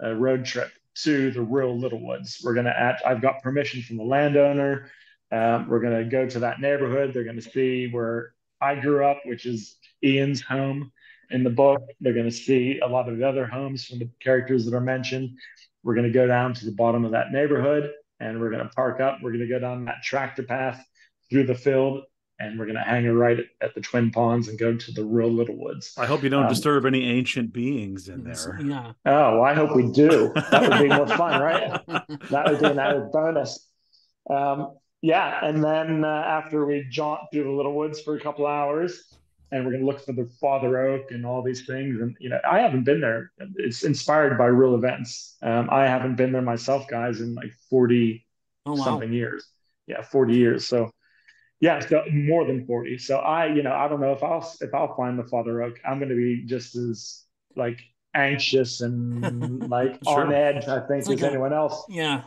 a road trip to the real Littlewoods. We're going to add, I've got permission from the landowner. Um, we're going to go to that neighborhood. They're going to see where I grew up, which is Ian's home in the book. They're going to see a lot of the other homes from the characters that are mentioned. We're going to go down to the bottom of that neighborhood and we're going to park up. We're going to go down that tractor path through the field, and we're going to hang a right at, at, the Twin Ponds and go to the real Little Woods. I hope you don't um, disturb any ancient beings in there. Yeah. Oh, well, I hope we do. That would be more fun, right? That would be an added bonus. Um, yeah, and then uh, after we jaunt through the Little Woods for a couple hours, and we're going to look for the Father Oak and all these things. And you know, I haven't been there. It's inspired by real events. Um, I haven't been there myself, guys, in like forty oh, wow. something years. Yeah, forty years. So yeah, so more than forty. So I, you know, I don't know if I'll if I'll find the Father Oak. I'm going to be just as like anxious and like sure. on edge. I think like as anyone else. Yeah.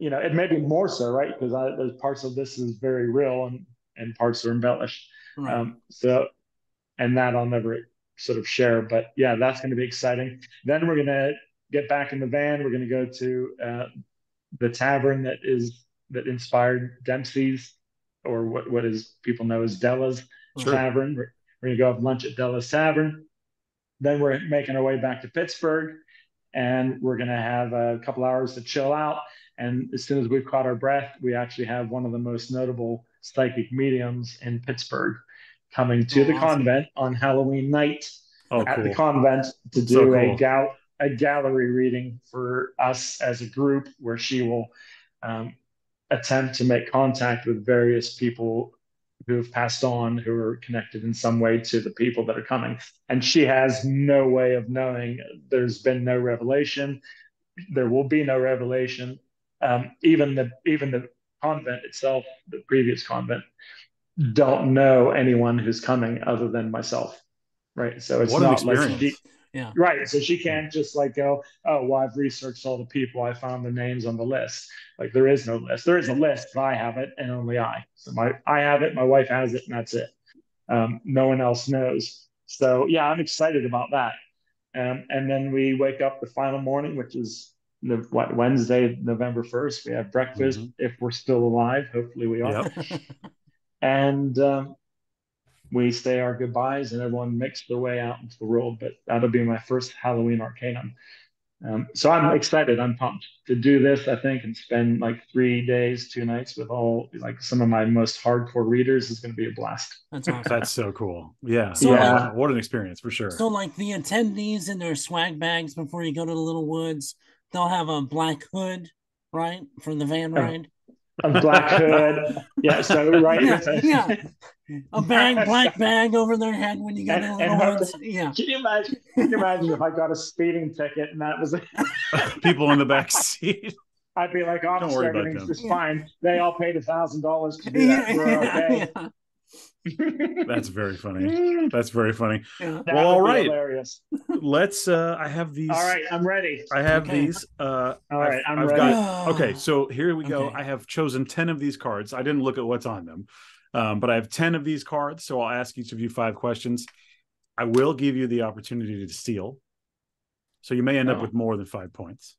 You know, it may be more so, right? Because there's parts of this is very real and and parts are embellished. Right. Um, so and that I'll never sort of share. But yeah, that's going to be exciting. Then we're going to get back in the van. We're going to go to uh, the tavern that is that inspired Dempsey's, or what what is people know as Della's sure. Tavern. We're, we're going to go have lunch at Della's Tavern. Then we're making our way back to Pittsburgh, and we're going to have a couple hours to chill out. And as soon as we've caught our breath, we actually have one of the most notable psychic mediums in Pittsburgh coming to oh, the awesome. convent on Halloween night oh, at cool. the convent to do so cool. a gal a gallery reading for us as a group where she will um, attempt to make contact with various people who have passed on who are connected in some way to the people that are coming and she has no way of knowing there's been no revelation there will be no revelation um, even the even the convent itself the previous convent don't know anyone who's coming other than myself. Right. So it's what not like she, yeah. Right. So she can't just like go, oh, well, I've researched all the people. I found the names on the list. Like there is no list. There is a list, but I have it and only I. So my I have it, my wife has it, and that's it. Um, no one else knows. So yeah, I'm excited about that. Um, and then we wake up the final morning, which is the what Wednesday, November first. We have breakfast Mhm. if we're still alive. Hopefully, we are. Yep. And um, we say our goodbyes, and everyone makes their way out into the world. But that'll be my first Halloween Arcanum. Um, so I'm excited. I'm pumped to do this. I think and spend like three days, two nights with all like some of my most hardcore readers is going to be a blast. That's awesome. That's so cool. Yeah. So, Yeah. What an experience for sure. So, like the attendees in their swag bags before you go to the Little Woods, they'll have a black hood, right, for the van Oh, ride. A black hood, yeah. So right, Yeah, a- yeah. A bag, black bag over their head when you go to the And- Little and have Yeah. Can you imagine? Can you imagine if I got a speeding ticket and that was? People in the back seat. I'd be like, Don't officer, worry about everything's them. just fine. They all paid a thousand dollars to do that. We're okay. Yeah. That's very funny. That's very funny. yeah. That Well, all would be right. hilarious. Let's uh I have these All right, I'm ready. I have Okay. these uh All right, I've, I'm I've ready. got okay, so here we go. Okay. I have chosen 10 of these cards. I didn't look at what's on them. Um, but I have 10 of these cards, so I'll ask each of you five questions. I will give you the opportunity to steal. So you may end up Oh. with more than 5 points.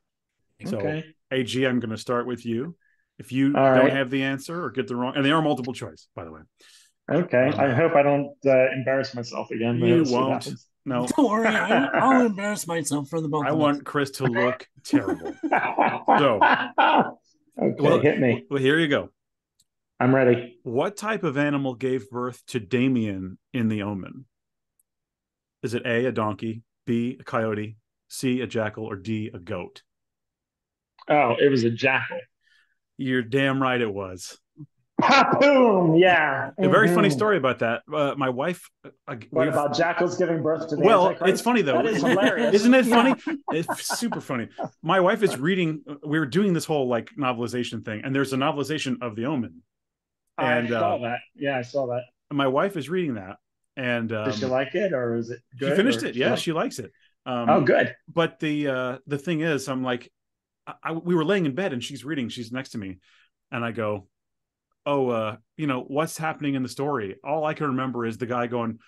So okay. AG, I'm going to start with you. If you All don't right. have the answer or get the wrong, and they are multiple choice, by the way. Okay. Um, I hope I don't uh, embarrass myself again. You let's see what won't. No, Don't worry, I, I'll embarrass myself for the both I of us. want Chris to look terrible. okay, Well- hit me. Well, here you go. I'm ready. What type of animal gave birth to Damien in The Omen? Is it A, a donkey, B, a coyote, C, a jackal, or D, a goat? Oh, it was a jackal. You're damn right it was. Boom! Yeah. A very funny Mhm. story about that. Uh, my wife. Uh, What about jackals giving birth to the well, Antichrist? it's funny though. That is hilarious. Isn't it funny? It's super funny. My wife is reading. We were doing this whole like novelization thing, and there's a novelization of The Omen. And, I saw uh, that. Yeah, I saw that. And my wife is reading that, and um, Did she like it, or is it she finished it. Yeah, liked she likes it. Um, Oh, good. but the uh the thing is i'm like I, I- we were laying in bed and she's reading she's next to me and i go oh uh you know what's happening in the story all i can remember is the guy going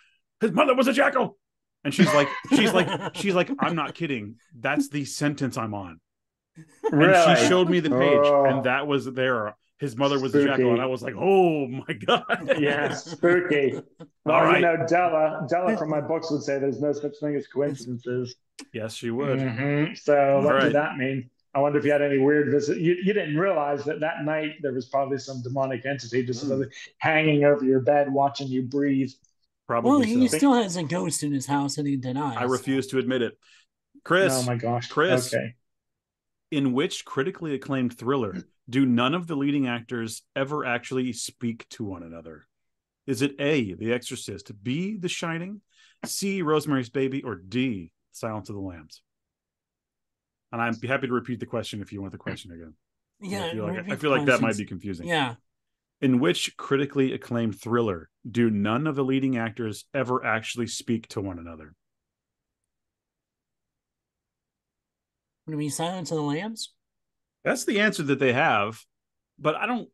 his mother was a jackal and she's like she's like she's like i'm not kidding that's the sentence i'm on and she showed me the page Oh. and that was there his mother was a jackal and i was like oh my god yeah, spooky. Well, All right. you know, Della, Della from my books would say there's no such thing as coincidences. yes she would Mhm. So what Right. did that mean? I wonder if you had any weird visit. You, you didn't realize that that night there was probably some demonic entity just Mm. sort of hanging over your bed, watching you breathe. probably Well, he so. still has a ghost in his house and he denies. i refuse to admit it chris oh my gosh, Chris. Okay. in which critically acclaimed thriller do none of the leading actors ever actually speak to one another? Is it A, The Exorcist, B, The Shining, C, Rosemary's Baby, or D, Silence of the Lambs? And I'm happy to repeat the question if you want the question again. Yeah, I feel like, I feel like that might be confusing. Yeah. In which critically acclaimed thriller do none of the leading actors ever actually speak to one another? Would it be Silence of the Lambs? That's the answer that they have, but I don't.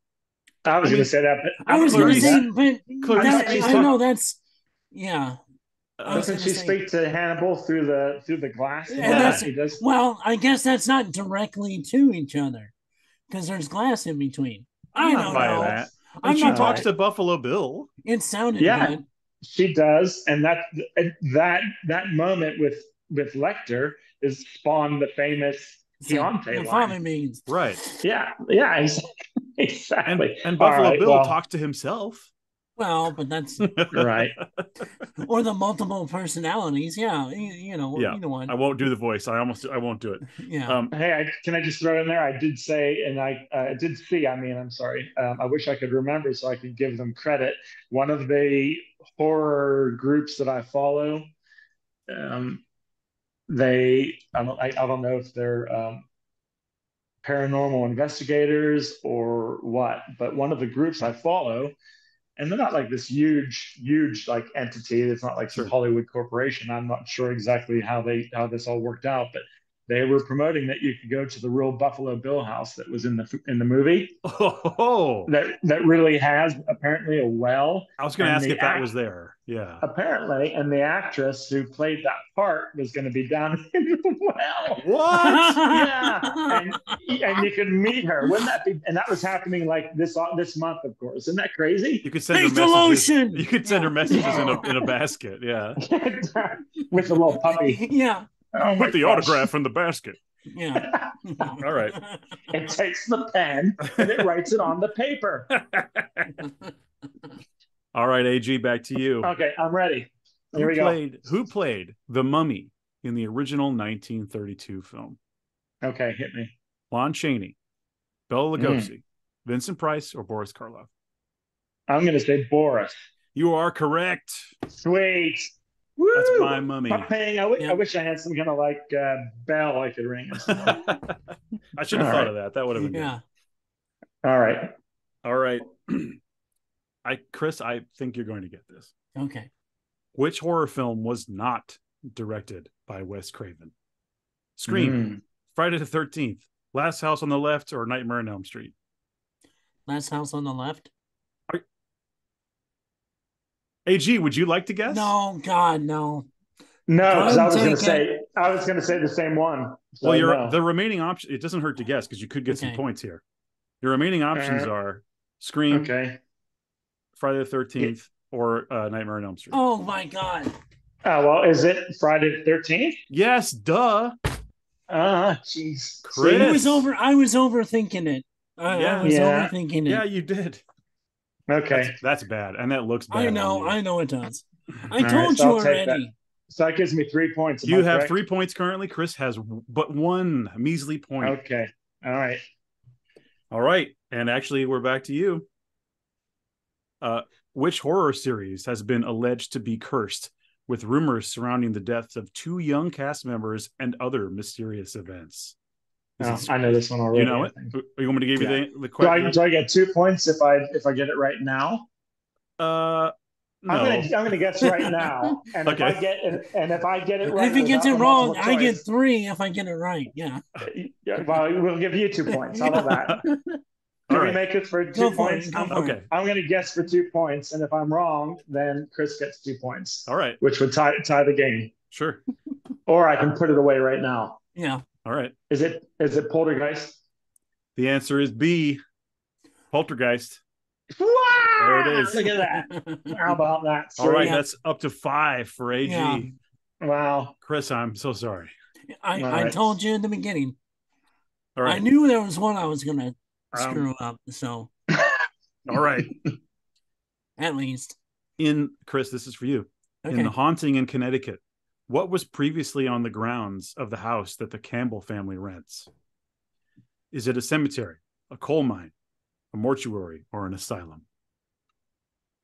I was I going to say that, but I was going to Clarice- say, but Clarice that, is I talk- know that's yeah. Oh, I was doesn't she say- speak to Hannibal through the through the glass? And Yeah, that's- does. Well, I guess that's not directly to each other because there's glass in between. I I'm not don't buying know. that. I'm And she not. talks buying- to Buffalo Bill. It sounded Yeah. good. She does, and that that that moment with with Lecter is spawned the famous So, Chianti your line. father means Right. Yeah, yeah, ex- And, exactly. and Buffalo right, Bill well, talks to himself. Well, but that's right. or the multiple personalities. Yeah, you, you know, Yeah, either one. I won't do the voice. I almost I won't do it. yeah. Um, Hey, I, can I just throw in there? I did say, and I uh, did see. I mean, I'm sorry. Um, I wish I could remember so I could give them credit. One of the horror groups that I follow, um, they I don't I, I don't know if they're um, paranormal investigators or what, but one of the groups I follow, and they're not like this huge, huge like entity. It's not like some Sure. Hollywood corporation. I'm not sure exactly how they how this all worked out, but they were promoting that you could go to the real Buffalo Bill house that was in the in the movie. Oh, That that really has apparently a well. I was going to ask the if that was there. Yeah. Apparently, and the actress who played that part was going to be down in the well. What? Yeah, and and you could meet her. Wouldn't that be? And that was happening like this this month, of course. Isn't that crazy? You could send Hey, her messages. Delusion! You could send her Yeah. messages in a in a basket. Yeah. With a little puppy. yeah, Oh my Put the gosh. autograph in the basket. yeah. All right. It takes the pen and it writes it on the paper. All right, AG, back to you. Okay, I'm ready. Here who we go. played who played the mummy in the original 1932 film? Okay, hit me. Lon Chaney, Bela Mm. Lugosi, Vincent Price, or Boris Karloff? I'm going to say Boris. You are correct. Sweet. Woo! That's my mummy. Paying. I, w- Yeah. I wish I had some kind of like uh, bell I could ring. I should have All thought right. of that. That would have been yeah. All right. All right. I Chris, I think you're going to get this. Okay. Which horror film was not directed by Wes Craven? Scream, Mm. Friday the 13th, Last House on the Left, or Nightmare on Elm Street? Last house on the left. AG, would you like to guess? No, God, no. No, because I was going to say I was going to say the same one. So Well, your no. the remaining option. It doesn't hurt to guess because you could get some points here. Your remaining options Uh, are Scream, okay. Friday the Thirteenth, or uh, Nightmare on Elm Street. Oh my God. Oh well, is it Friday the Thirteenth? Yes, duh. Ah, jeez. Chris. I was over. I was overthinking it. I, Yeah. I was Yeah. overthinking it. Yeah, you did. Okay, That's, that's bad, and that looks bad. I know. I know it does. I All right, told so you I'll that. already. so that gives me three points. Am You I have correct? three points currently. Chris has but one measly point. Okay. All right. All right, and actually, we're back to you. Uh, which horror series has been alleged to be cursed, with rumors surrounding the deaths of two young cast members and other mysterious events? Is Oh, I know this one already. you know I it. You want me to give Yeah. you the the Do I, question? do I get two points if I if I get it right now? Uh, no. I'm gonna I'm gonna guess right now, and if I get and, and if I get it right, if he gets it wrong, multiple I get three. If I get it right, yeah. Yeah, well, we'll give you two points. How about that? Can All we right. make it for Go two for it, points? go I'm. Okay. I'm going to guess for two points, and if I'm wrong, then Chris gets two points, All right. which would tie tie the game. Sure. Or I can put it away right now. Yeah. All right. Is it is it Poltergeist? The answer is B. Poltergeist. Wow! it is. Look at that. How about that? All right, Yeah. that's up to five for AG. Yeah. Wow. Chris, I'm so sorry. I, All I right. told you in the beginning. All right. I knew there was one I was gonna Um, screw up. So All right. at least. In Chris, this is for you. Okay. In the haunting in Connecticut, what was previously on the grounds of the house that the Campbell family rents? Is it a cemetery, a coal mine, a mortuary, or an asylum?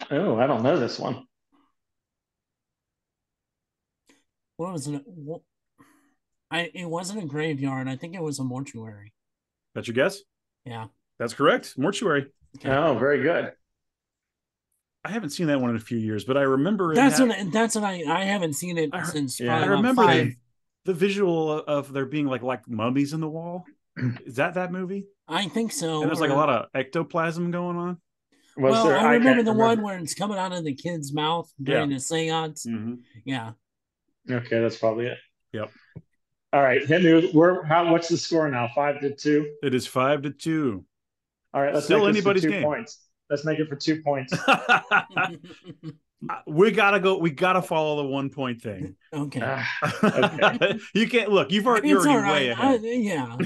Oh, I don't know this one. what was it? What, I it wasn't a graveyard. I think it was a mortuary. That's your guess? Yeah. That's correct. Mortuary. Okay. Oh, very good. I haven't seen that one in a few years, but I remember it That's had- what that's what I I haven't seen it I since. yeah, I remember five. the, the visual of there being like like mummies in the wall. Is that that movie? I think so. and there's like a lot of ectoplasm going on. Was well, there- I remember can't the one where it's coming out of the kid's mouth during the seance. Mm-hmm. Yeah. Okay, that's probably it. Yep. All right, hit me. with- Where? How? What's the score now? Five to two. It is five to two. All right, let's Still make this anybody's two game. points. Let's make it for two points. we gotta go. We gotta follow the one point thing. okay. Ah, okay. you can't look. You've already, you're It's already all way right. I, yeah.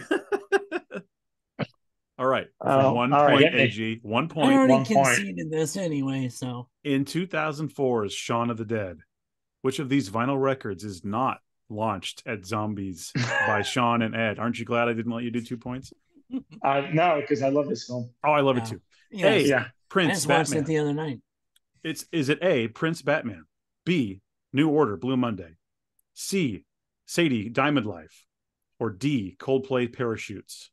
all right. For Oh, one all right, point, hit me. AG. One point. I already one point. conceded this anyway, so In 2004's Shaun of the Dead, which of these vinyl records is not launched at Zombies by Shaun and Ed? Aren't you glad I didn't let you do two points? Uh, no, because I love this film. Oh, I love it too. yeah. Hey, Yeah. I Prince just watched Batman. it the other night. It's is it A, Prince Batman, B, New Order, Blue Monday, C, Sadie, Diamond Life, or D, Coldplay Parachutes?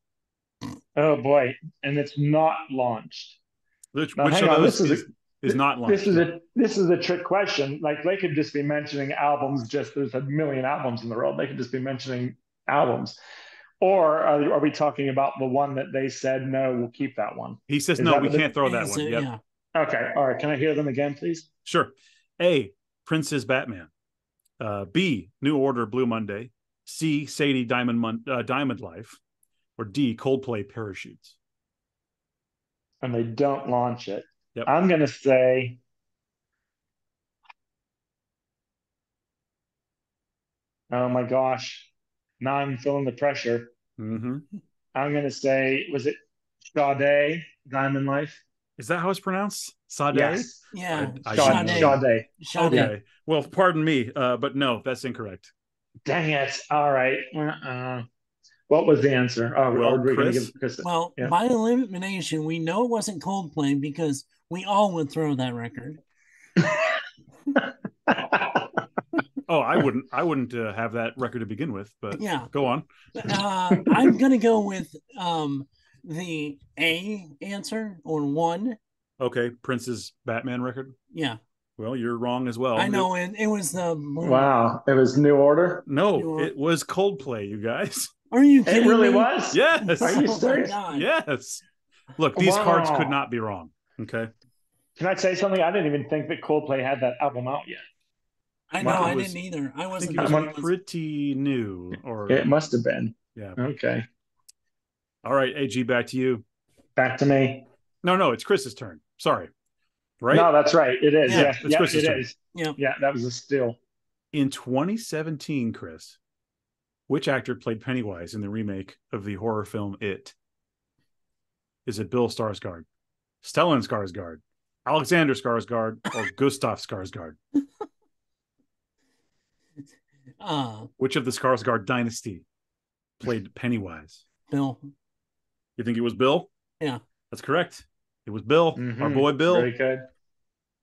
Oh boy, and it's not launched. Which, Now, which hang of on, those this is is, is not launched? This is a this is a trick question. Like they could just be mentioning albums. Just there's a million albums in the world. They could just be mentioning albums. Or are, are we talking about the one that they said no, we'll keep that one? He says Is no, we can't throw that one. it? Yep. Yeah. Okay, all right. Can I hear them again, please? Sure. A. Prince's Batman. Uh, B. New Order Blue Monday. C. Sadie Diamond Mon- uh, Diamond Life. Or D. Coldplay Parachutes. And they don't launch it. Yep. I'm gonna say Oh my gosh. Now I'm feeling the pressure. hmm I'm gonna say, was it Sade, Diamond Life? Is that how it's pronounced? Sade? Yes. Yeah. I- I Sade. didn't Sade. Sade. Okay. Well, pardon me, uh, but no, that's incorrect. Dang it. All right. Uh-uh. What was the answer? Oh, Well, we gonna Chris? give Chris? Well, Yeah. by elimination, we know it wasn't Coldplay because we all would throw that record. Oh, I wouldn't. I wouldn't uh, have that record to begin with. But Yeah. go on. Uh, I'm gonna go with um the A answer or one. Okay, Prince's Batman record. Yeah, Well, you're wrong as well. I know, and it was the. wow. It was New Order. No, You're- it was Coldplay, you guys. Are you kidding? It really me? was. Yes. Are you Oh serious? God. Yes. Look, these cards could not be wrong. Okay. Can I say something? I didn't even think that Coldplay had that album out yet. I know, Wow, I was- didn't either. I I wasn't. think it was pretty new. Or It must have been. yeah. Okay. All right, AG, back to you. Back to me. No, no, it's Chris's turn. Sorry. Right. No, that's right. It is. Yeah, Yeah, it's yeah, Chris's it turn. is. Yeah. Yeah, that was a steal. In 2017, Chris, which actor played Pennywise in the remake of the horror film It? Is it Bill Skarsgård, Stellan Skarsgård, Alexander Skarsgård, or Gustaf Skarsgård? Uh, Which of the Skarsgård dynasty played Pennywise? Bill. You think it was Bill? Yeah. That's correct. It was Bill, our Mhm. boy Bill. Very good.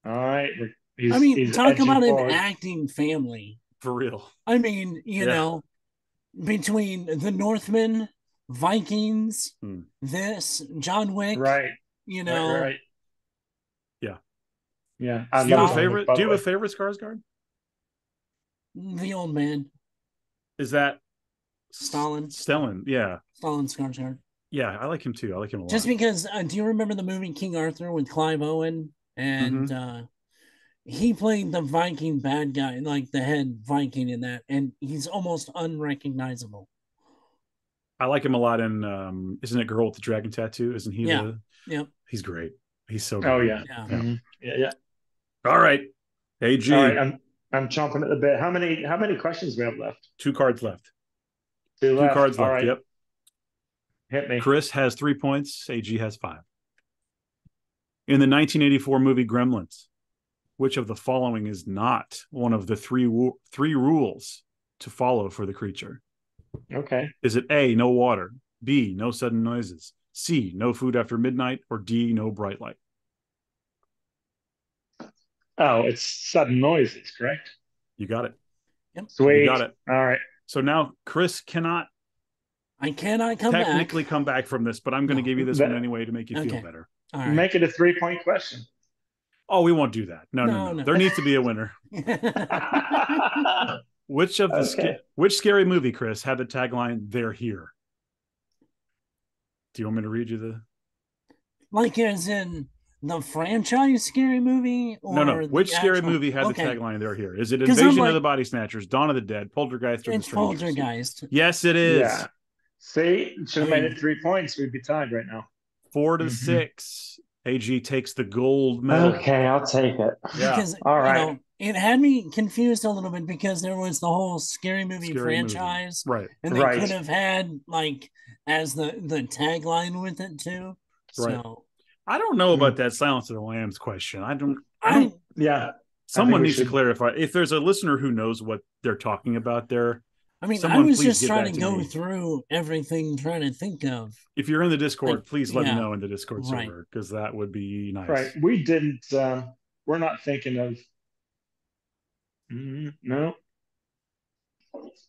All right. He's, I mean, he's talk about forward. an acting family. For real. I mean, you Yeah. know, between the Northmen, Vikings, Hmm. this, John Wick, Right. you know, right, right. Yeah. Yeah. I Do you have a favorite? by Do you have a favorite Skarsgård? The old man, Is that Stalin. Stellan, yeah, Stalin Skarsgård. yeah. I like him too. I like him a lot. Just because, uh, do you remember the movie King Arthur with Clive Owen? And Mm-hmm. uh, he played the Viking bad guy, like the head Viking in that, and he's almost unrecognizable. I like him a lot in um isn't it Girl with the Dragon Tattoo? Isn't he Yeah. the Yep. he's great. He's so good. Oh, yeah. Yeah. Mhm. Yeah. Yeah. All right. AG, All right. I'm, chomping at the bit. How many, how many questions we have left? two cards left. Two, Two cards All left. right. Yep. Hit me. Chris has three points. AG has five. In the 1984 movie Gremlins, which of the following is not one of the three three rules to follow for the creature? Okay. Is it A, no water, B, no sudden noises, C, no food after midnight, or D, no bright light? Oh, it's sudden noises, correct? You got it. Yep. Sweet. You got it. All right. So now Chris cannot I cannot come technically back. come back from this, but I'm going to No. give you this That- one anyway to make you feel better. All right. Make it a three point question. Oh, we won't do that. No, no, No, no. no. There needs to be a winner. Which of the sca- Okay. which scary movie, Chris, had the tagline "They're here"? Do you want me to read you the? like as in the franchise scary movie or no, no. Which scary actual- sim had okay, the tagline "They're here"? Is it 'Cause I'm Invasion of the Body Snatchers, Dawn of the Dead, Poltergeist, or It's The Strangers? Poltergeist. Yes, it is. Yeah. See, should have made it three points. We'd be tied right now. Four to Mhm. six. AG takes the gold medal. Okay, I'll take it. Yeah. Because All you know, it had me confused a little bit because there was the whole scary movie Scary movie. franchise, Right. and they Right. could have had like as the the tagline with it too. Right. So I don't know about that Silence of the Lambs question. I don't. I I don't. Yeah. Someone we needs to clarify. If there's a listener who knows what they're talking about there, I mean, I was just trying to to go me. through everything, trying to think of. if you're in the Discord, Like, please let yeah. me know in the Discord Right. server because that would be nice. Right. We didn't, um, we're not thinking of, Mm, no.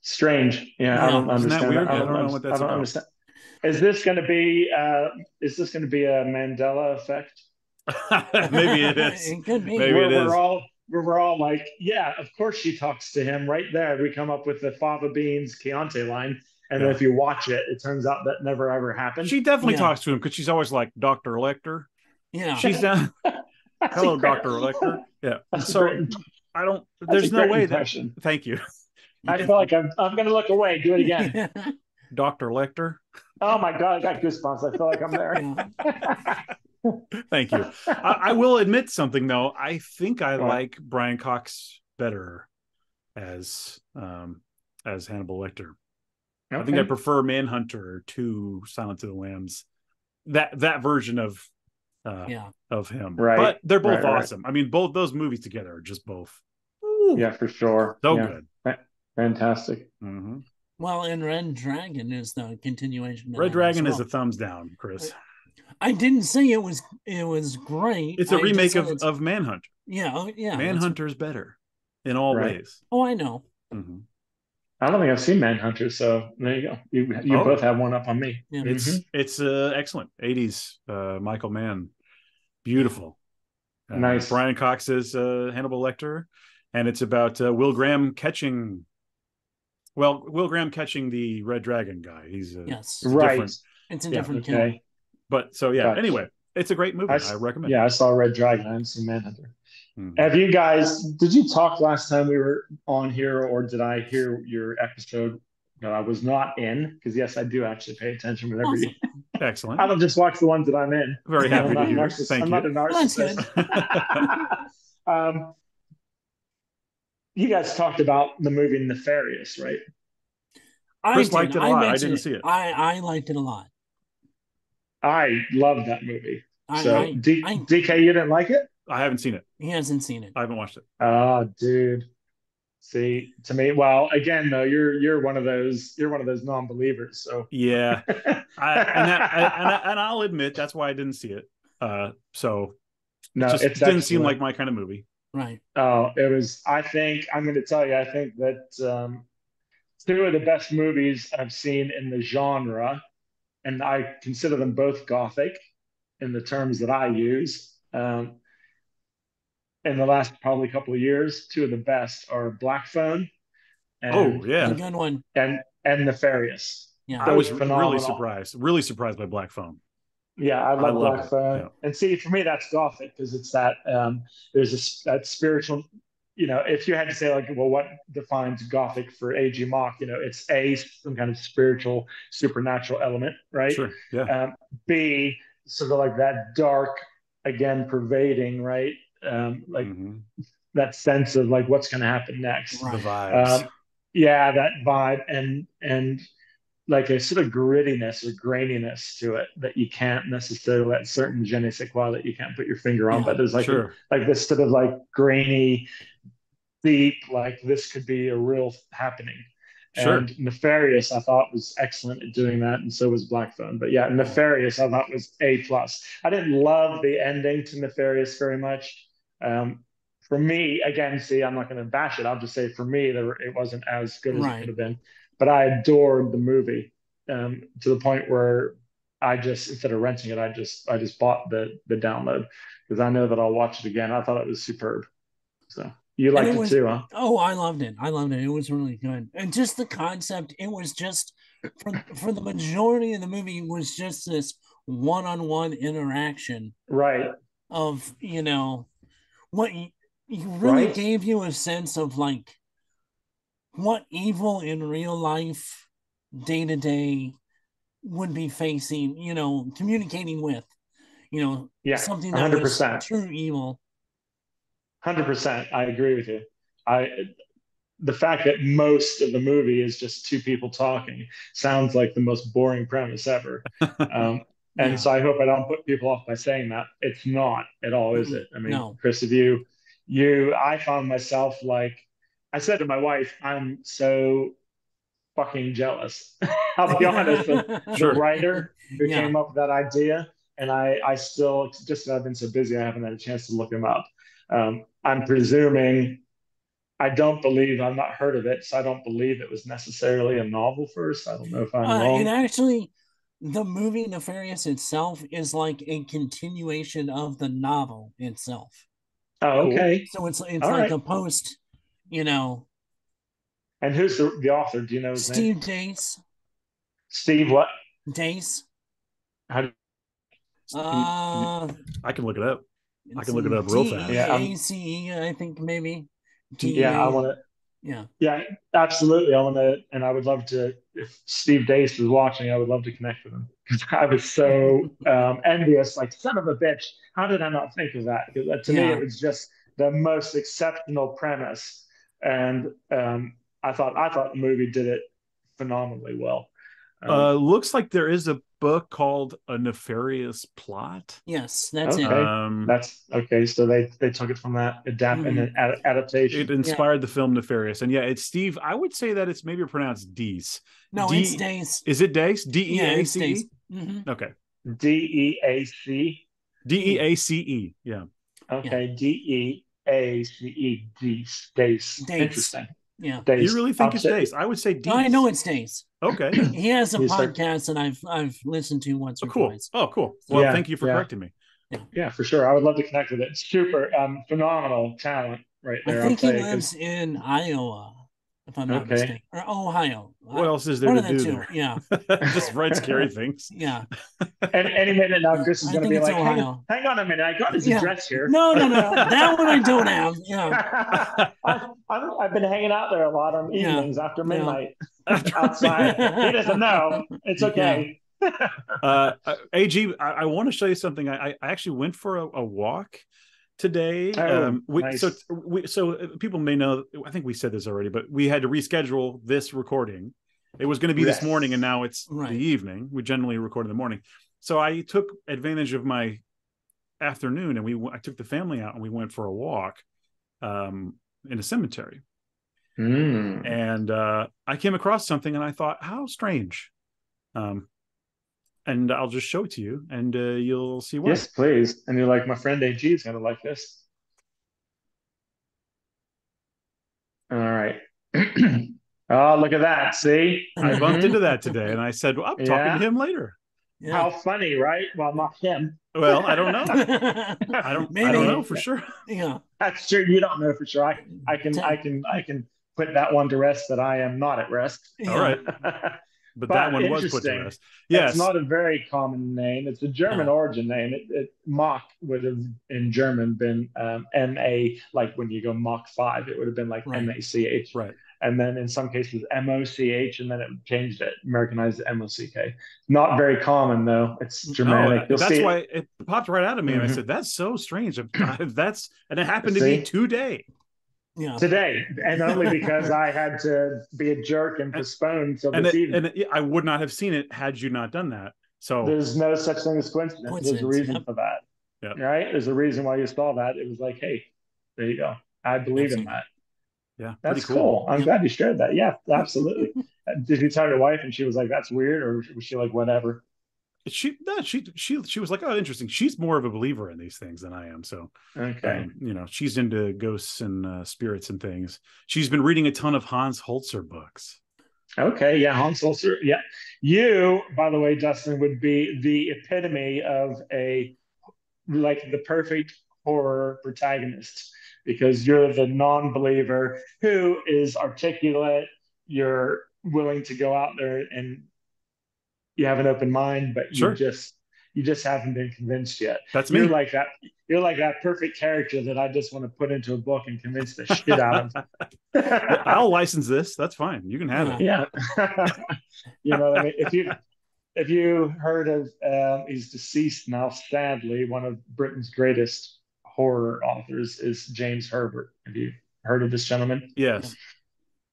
Strange. Yeah, I don't Isn't that understand. weird? I I don't, don't know what that's I don't about. understand. Is this going to be, uh, is this going to be a Mandela effect? Maybe it is. it could be. Maybe where it is. we're all where we're all like, yeah, of course she talks to him right there. We come up with the Fava Beans Chianti line, And Yeah. then if you watch it, it turns out that never ever happened. She definitely Yeah. talks to him because she's always like Doctor Lecter. Yeah. She's down. Hello. Doctor Lecter. Yeah. That's So great- I don't. There's no great way that. impression. Thank you, I feel like I'm I'm gonna look away. Do it again. Doctor Lecter. Oh my god, I got goosebumps. I feel like I'm there. Thank you. I, I will admit something though. I think I What? like Brian Cox better as um as Hannibal Lecter. I think I prefer Manhunter to Silence of the Lambs. That that version of uh yeah. of him. Right. But they're both Right, right. awesome. I mean, both those movies together are just both Ooh, Yeah, for sure. so Yeah, good. Fantastic. hmm Well, and Red Dragon is the continuation. Red Dragon as is a thumbs down, Chris. I didn't say it was it was great. It's a I remake of, it's- of Manhunter. yeah, oh, yeah. that's- Manhunter's better in all Right. ways. Oh, I know. Mhm. I don't think I've seen Manhunter, so there you go. You you Oh. both have one up on me. Yeah. It's Mhm. it's uh, excellent. 80s uh, Michael Mann. Beautiful. Uh, Nice. Brian Cox is uh, Hannibal Lecter, and it's about uh, Will Graham catching. Well, Will Graham catching the Red Dragon guy. He's uh, Yes, Right. different. it's a Yeah, different killer. Okay. But so yeah. Gotcha. Anyway, it's a great movie. I recommend. Yeah, I saw Red Dragon. I haven't seen Manhunter. Mhm. Have you guys? Did you talk last time we were on here, or did I hear your episode that I was not in? Because yes, I do actually pay attention whenever you. Awesome. Excellent. I don't just watch the ones that I'm in. Very I'm happy not to a hear. narcissist. Thank I'm not a you. That's good. narcissist. um, you guys talked about the movie Nefarious, right? I Chris did. liked it a lot. I didn't see it. I I liked it a lot. I love that movie. I, so, I, D- I DK, you didn't like it? I haven't seen it. he hasn't seen it. I haven't watched it. Oh, dude. See, to me, well, again, though, you're you're one of those you're one of those non-believers. So Yeah, I, and, that, I, and, I, and I'll admit that's why I didn't see it. Uh, so no, it just it's didn't seem like my kind of movie. Right. Oh, it was. I think I'm going to tell you. I think that um, two of the best movies I've seen in the genre, and I consider them both gothic in the terms that I use. Um, in the last probably couple of years, two of the best are Black Phone and Oh yeah, It's a good one. and and Nefarious. Yeah. I was Those really surprised. Really surprised by Black Phone. Yeah, I I love love Black Phone. yeah. And see, for me, that's gothic because it's that um, there's this that spiritual. You know, if you had to say like, well, what defines gothic for A.G. Mock? You know, it's a some kind of spiritual, supernatural element, right? Sure. Yeah. Um, B, sort of like that dark, again, pervading, right? Um, like Mhm. that sense of like what's going to happen next. The vibes. Um, yeah, that vibe and and like a sort of grittiness or graininess to it that you can't necessarily let certain je ne sais quoi that you can't put your finger on, Yeah, but there's like sure. like this sort of like grainy, deep, like this could be a real happening. Sure. And Nefarious, I thought was excellent at doing that, and so was Black Phone. But yeah, Nefarious, I thought was a plus. I didn't love the ending to Nefarious very much. Um, for me, again, see, I'm not going to bash it. I'll just say for me, there, it wasn't as good as Right. it could have been. But I adored the movie um, to the point where I just instead of renting it, I just I just bought the the download because I know that I'll watch it again. I thought it was superb. So you liked it it, was- too, huh? Oh, I loved it. I loved it. It was really good. And just the concept, it was just for for the majority of the movie it was just this one-on-one interaction Right. of, you know, what you, you really Right. gave you a sense of like what evil in real life day to day would be facing, you know, communicating with, you know, Yeah. something that 100%. true evil. Hundred percent. I agree with you. I the fact that most of the movie is just two people talking sounds like the most boring premise ever. Um, and Yeah. so I hope I don't put people off by saying that. It's not at all, is it? I mean, No. Chris, if you you I found myself like I said to my wife, I'm so fucking jealous. I'll be honest. The, Sure. the writer who Yeah. came up with that idea, and I I still just I've been so busy I haven't had a chance to look him up. Um, I'm presuming I don't believe I've not heard of it, so I don't believe it was necessarily a novel first. I don't know if I'm Uh, wrong. and actually, the movie Nefarious itself is like a continuation of the novel itself. oh, okay. So it's it's All like right. a post, you know, And who's the, the author? Do you know his name? Steve Deace. Steve, what? Dace. How do, Uh, I can look it up. I can look it up real fast. Yeah, I'm- D-E-A-C-E, I think maybe. yeah, I T-E-A. want to. Yeah. Yeah, absolutely. I want to, and I would love to. If Steve Deace was watching, I would love to connect with him because I was so um, envious. Like, son of a bitch, how did I not think of that? Because uh, to me, it was just the most exceptional premise, and um, I thought I thought the movie did it phenomenally well. Um, Uh, looks like there is a book called A Nefarious Plot. Yes, that's Okay. it. Um, that's okay. So they they took it from that adapt and Mhm. ad- adaptation. it inspired the film Nefarious, and yeah, it's Steve. I would say that it's maybe pronounced Dees. No, D- it's Dace. Is it Dace? D E Yeah, A it's C Dace. E. hmm Okay, D E A C. D E A C E. Yeah. Okay, D E A C E. Dace. Dace. Dace. Interesting. Yeah. Dace. You really think I'll it's check- Dace? I would say Dees. I know it's Dace. Okay. He has a He's like- that I've I've listened to once Oh, or cool. twice. Oh, cool. Well, Yeah, thank you for yeah. correcting me. Yeah, for sure. I would love to connect with it. Super, um, phenomenal talent right I there. think I'll he tell you, 'cause- lives in Iowa, if I'm not Okay. mistaken, or Ohio. What else is there One to of the do two. there? Yeah, Just write scary things. yeah. any, any minute now, Chris is going to be like, hang, hang on a minute, I got his Yeah. address here. No, no, no. that one I don't have. Yeah. I, I'm, I've been hanging out there a lot on Yeah. evenings after Yeah. midnight outside. he doesn't know. It's okay. uh, uh, Ag, I, I want to show you something. I, I actually went for a, a walk today. Oh, um, we, nice. So we, so uh, people may know. I think we said this already, but we had to reschedule this recording. It was going to be this morning, and now it's Right. the evening. We generally record in the morning, so I took advantage of my afternoon, and we I took the family out, and we went for a walk um, in a cemetery. Mm. and uh, I came across something, and I thought, how strange. Um, and I'll just show it to you, and uh, you'll see why. Yes, please. And you're like, my friend AG is going to like this. All right. oh, look at that. See? I bumped into that today, and I said, well, I'm Yeah. talking to him later. How funny, right? Well, not him. Well, I don't know. I don't. I don't know for sure. yeah. That's true. You don't know for sure. I, I can, I can, I can put that one to rest that I am not at rest. yeah. All right, but, But that one was put to rest. Yes. It's not a very common name. It's a German No. origin name. It, it Mach would have in German been um, M A, like when you go Mach five, it would have been like Right. M A C H. Right. And then in some cases M O C H, and then it changed it, Americanized it M O C K. Not very common though. It's Germanic. You'll that's see it. why it popped right out of me, and I Mhm. said, "That's so strange." That's and it happened to See? me today. Yeah. today, and only because I had to be a jerk and postpone till And this it, evening. and it, I would not have seen it had you not done that. So There's no such thing as coincidence. There's a reason yep. for that. Yep. Right? There's a reason why you saw that. It was like, hey, there you go. I believe in that. yeah, That's pretty cool. I'm glad you shared that. Yeah, absolutely. Did you tell your wife and she was like, that's weird? Or was she like, whatever? She no, she she she was like, "Oh, interesting." She's more of a believer in these things than I am. So Okay. Um, you know, she's into ghosts and uh, spirits and things. She's been reading a ton of Hans Holzer books. Okay. Yeah. Hans Holzer. Yeah. You, by the way, Dustin, would be the epitome of a like the perfect horror protagonist because you're the non-believer who is articulate. You're willing to go out there and you have an open mind, but Sure. you just you just haven't been convinced yet. That's You're me. like that. You're like that perfect character that I just want to put into a book and convince the shit out of. I'll license this. That's fine. You can have it. Yeah. you know, what I mean, if you if you heard of, um, he's deceased now, sadly. One of Britain's greatest horror authors is James Herbert. Have you heard of this gentleman? Yes.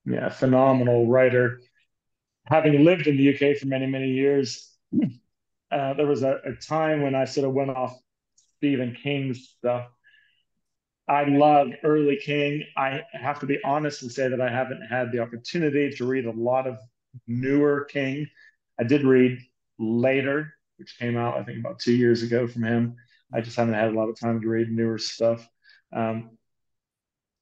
Yeah, phenomenal writer. Having lived in the UK for many many years, uh, there was a, a time when I sort of went off Stephen King's stuff. I love early King. I have to be honest and say that I haven't had the opportunity to read a lot of newer King. I did read later, which came out I think about two years ago from him. I just haven't had a lot of time to read newer stuff. Um,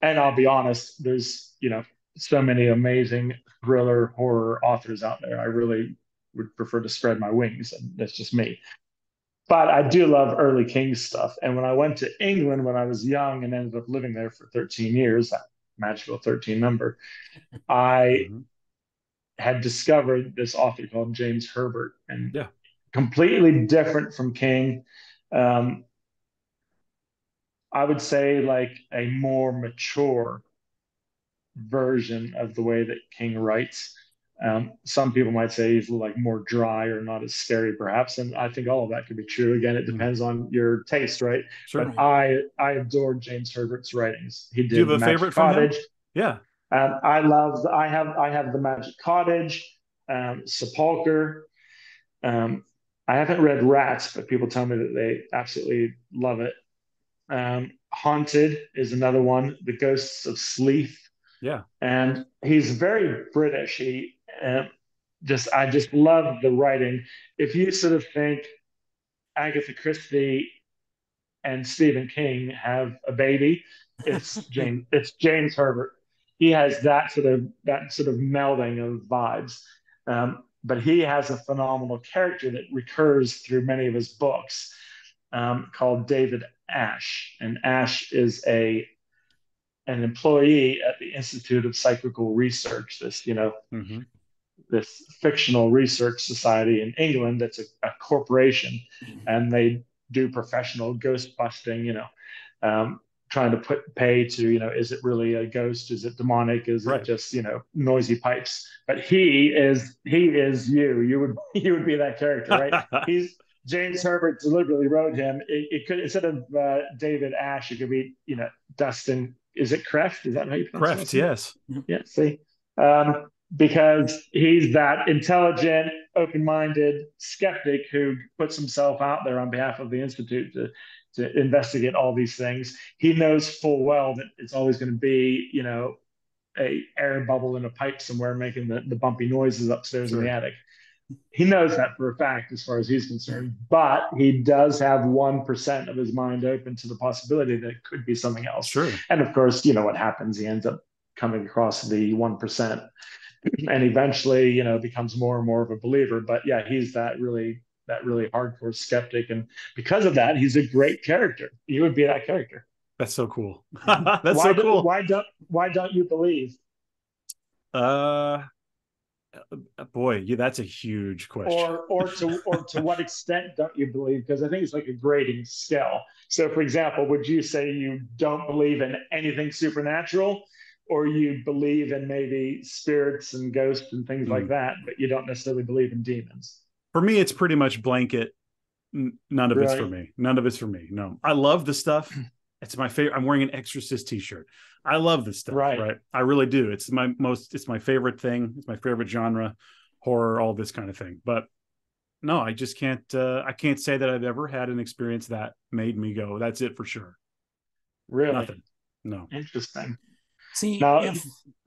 and I'll be honest, there's you know so many amazing thriller horror authors out there. I really would prefer to spread my wings, and that's just me. But I do love early King stuff. And when I went to England when I was young and ended up living there for 13 years, that magical 13 number, I Mhm. had discovered this author called James Herbert, and yeah. completely different from King. Um, I would say like a more mature version of the way that King writes. Um, some people might say he's like more dry or not as scary, perhaps, and I think all of that could be true. Again, it depends on your taste, right? Certainly. But I I adored James Herbert's writings. He did. Do you have a favorite Cottage. from him? Yeah. Um, I love. I have. I have the Magic Cottage, um, Sepulcher. Um, I haven't read Rats, but people tell me that they absolutely love it. Um, Haunted is another one. The Ghosts of Sleath. Yeah. And he's very British. He uh, just I just love the writing. If you sort of think Agatha Christie and Stephen King have a baby, it's James it's James Herbert. He has that sort of that sort of melding of vibes. Um, but he has a phenomenal character that recurs through many of his books um, called David Ash. And Ash is a an employee at the Institute of Psychical Research, this, you know, mm-hmm. this fictional research society in England that's a, a corporation, mm-hmm. and they do professional ghost busting, you know, um, trying to put pay to, you know, is it really a ghost? Is it demonic? Is right. it just, you know, noisy pipes? But he is he is you. You would you would be that character, right? He's James Herbert deliberately wrote him. It, it could instead of uh, David Ash, it could be you know Dustin is it Krefft? Is that how you pronounce Krefft, it? yes. Yeah, see. Um, because he's that intelligent, open-minded skeptic who puts himself out there on behalf of the institute to to investigate all these things. He knows full well that it's always going to be, you know, a air bubble in a pipe somewhere making the, the bumpy noises upstairs sure. in the attic he knows that for a fact as far as he's concerned but he does have 1% of his mind open to the possibility that it could be something else. Sure. And of course you know what happens? He ends up coming across the 1% and eventually you know becomes more and more of a believer. But yeah he's that really that really hardcore skeptic. And because of that he's a great character. He would be that character. That's so cool. That's why so cool. why don't why don't you believe? Uh, boy, yeah, that's a huge question. Or, or to, or to what extent don't you believe? Because I think it's like a grading scale. So, for example, would you say you don't believe in anything supernatural, or you believe in maybe spirits and ghosts and things mm. like hmm. that, but you don't necessarily believe in demons? For me, it's pretty much blanket. None of right. it's for me. None of it's for me. No, I love the stuff. It's my favorite. I'm wearing an Exorcist T-shirt. I love this stuff. Right. Right. I really do. It's my most. It's my favorite thing. It's my favorite genre, horror, all this kind of thing. But no, I just can't. Uh, I can't say that I've ever had an experience that made me go. That's it for sure. Really? Nothing. No. Interesting. See, now, if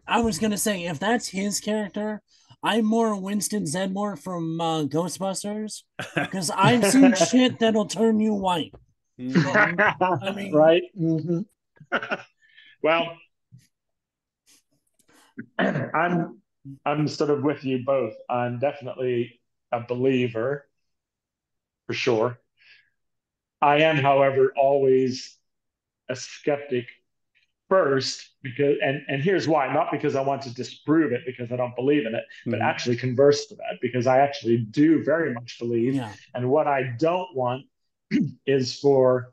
I was gonna say if that's his character, I'm more Winston Zeddemore from uh, Ghostbusters because I've seen shit that'll turn you white. Mm-hmm. I mean, right? Mm-hmm. well, I'm I'm sort of with you both. I'm definitely a believer, for sure. I am, however, always a skeptic first because and and here's why not because i want to disprove it because i don't believe in it mm-hmm. but actually converse to that because i actually do very much believe yeah. and what i don't want is for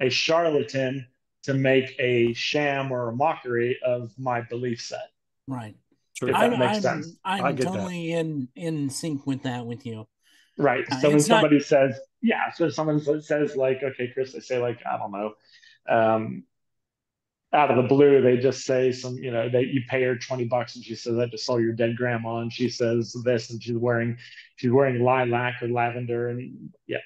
a charlatan to make a sham or a mockery of my belief set. Right. If that I'm, makes I'm, sense. I'm totally that. in in sync with that with you. Right. Uh, so when somebody not... says, yeah, so someone says like, okay, Chris, they say like, I don't know, um, out of the blue, they just say some, you know, that you pay her 20 bucks and she says, I just saw your dead grandma and she says this and she's wearing she's wearing lilac or lavender and yeah,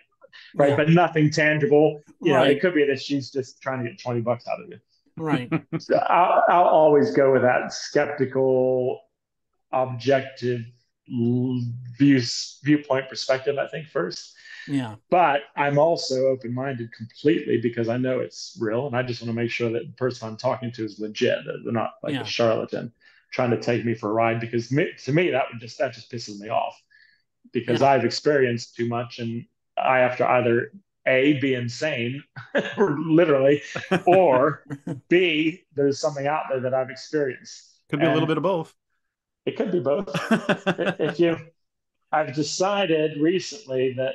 right? But nothing tangible. You right. know, it could be that she's just trying to get 20 bucks out of you. Right. so I'll, I'll always go with that skeptical, objective views viewpoint perspective, I think, first. Yeah. But I'm also open minded completely because I know it's real and I just want to make sure that the person I'm talking to is legit, that they're not like yeah. a charlatan trying to take me for a ride because me, to me that would just that just pisses me off because yeah. I've experienced too much and I have to either a be insane, literally, or b there's something out there that I've experienced. Could be and a little bit of both. It could be both. if you, I've decided recently that,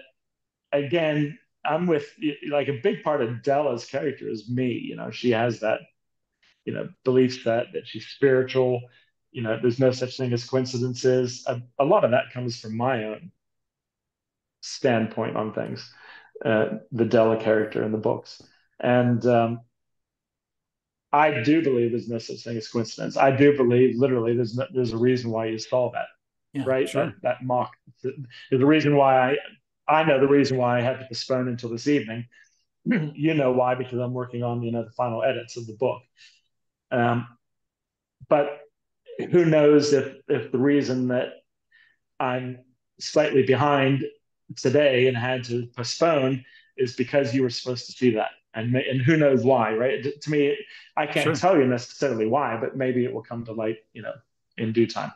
again, I'm with like a big part of Della's character is me. You know, she has that, you know, belief set that she's spiritual. You know, there's no such thing as coincidences. A, a lot of that comes from my own standpoint on things. Uh, the Della character in the books, and um, I do believe there's no such thing as coincidence. I do believe literally there's no, there's a reason why you saw that, yeah, right? Sure. That, that mock. There's a reason why I I know the reason why I had to postpone until this evening. you know why? Because I'm working on you know the final edits of the book. Um, but who knows if if the reason that I'm slightly behind today and had to postpone is because you were supposed to see that and and who knows why, right? To me, I can't sure. tell you necessarily why, but maybe it will come to light, you know, in due time.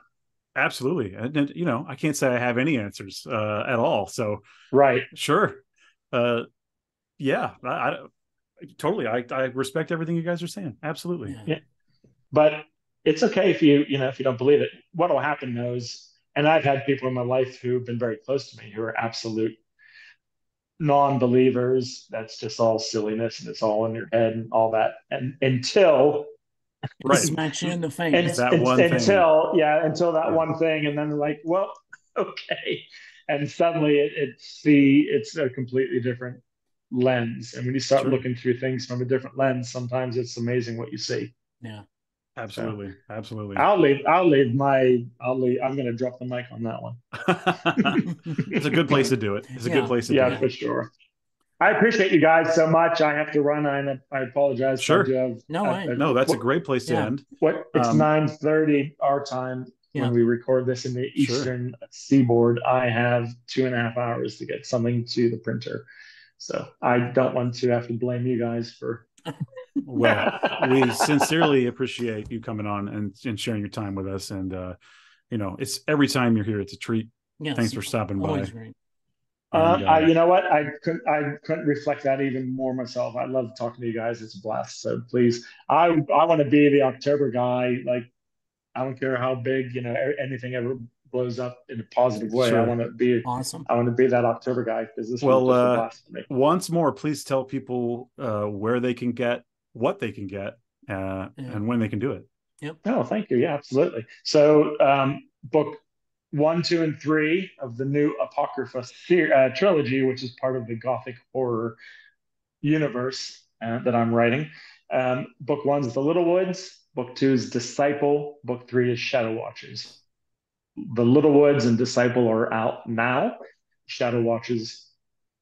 Absolutely, and, and you know, I can't say I have any answers uh, at all. So, right, sure, uh, yeah, I, I totally, I, I respect everything you guys are saying. Absolutely, yeah, but it's okay if you, you know, if you don't believe it. What will happen knows, and I've had people in my life who've been very close to me who are absolute non-believers. That's just all silliness and it's all in your head and all that. And until right. Smash you in the face and, that one until thing. yeah until that yeah. one thing and then like well okay. And suddenly it, it's the it's a completely different lens. And when you start looking through things from a different lens sometimes it's amazing what you see. Yeah Absolutely, so, absolutely. I'll leave. I'll leave my. I'll leave. I'm going to drop the mic on that one. it's a good place to do it. It's a yeah. good place to yeah, do it. For sure. I appreciate you guys so much. I have to run. I I apologize. Sure. Have, no, I, no, that's what, a great place to yeah. end. What it's um, nine thirty our time yeah. when we record this in the eastern sure. seaboard. I have two and a half hours to get something to the printer, so I don't want to have to blame you guys for well, we sincerely appreciate you coming on and, and sharing your time with us. And uh, you know, it's every time you're here, it's a treat. Yes, Thanks for stopping by. Great. Um, uh, I, you know what? I couldn't. I couldn't reflect that even more myself. I love talking to you guys. It's a blast. So please, I I want to be the October guy. Like, I don't care how big you know anything ever blows up in a positive way. Sure. I want to be awesome. I want to be that October guy because this well. Uh, once more, please tell people uh, where they can get what they can get uh, yeah. and when they can do it. Yep. Oh, thank you. Yeah, absolutely. So, um, book one, two, and three of the new Apocrypha uh, trilogy, which is part of the Gothic horror universe uh, that I'm writing. Um, book one is The Little Woods. Book two is Disciple. Book three is Shadow Watchers. The Little Woods and Disciple are out now. Shadow Watchers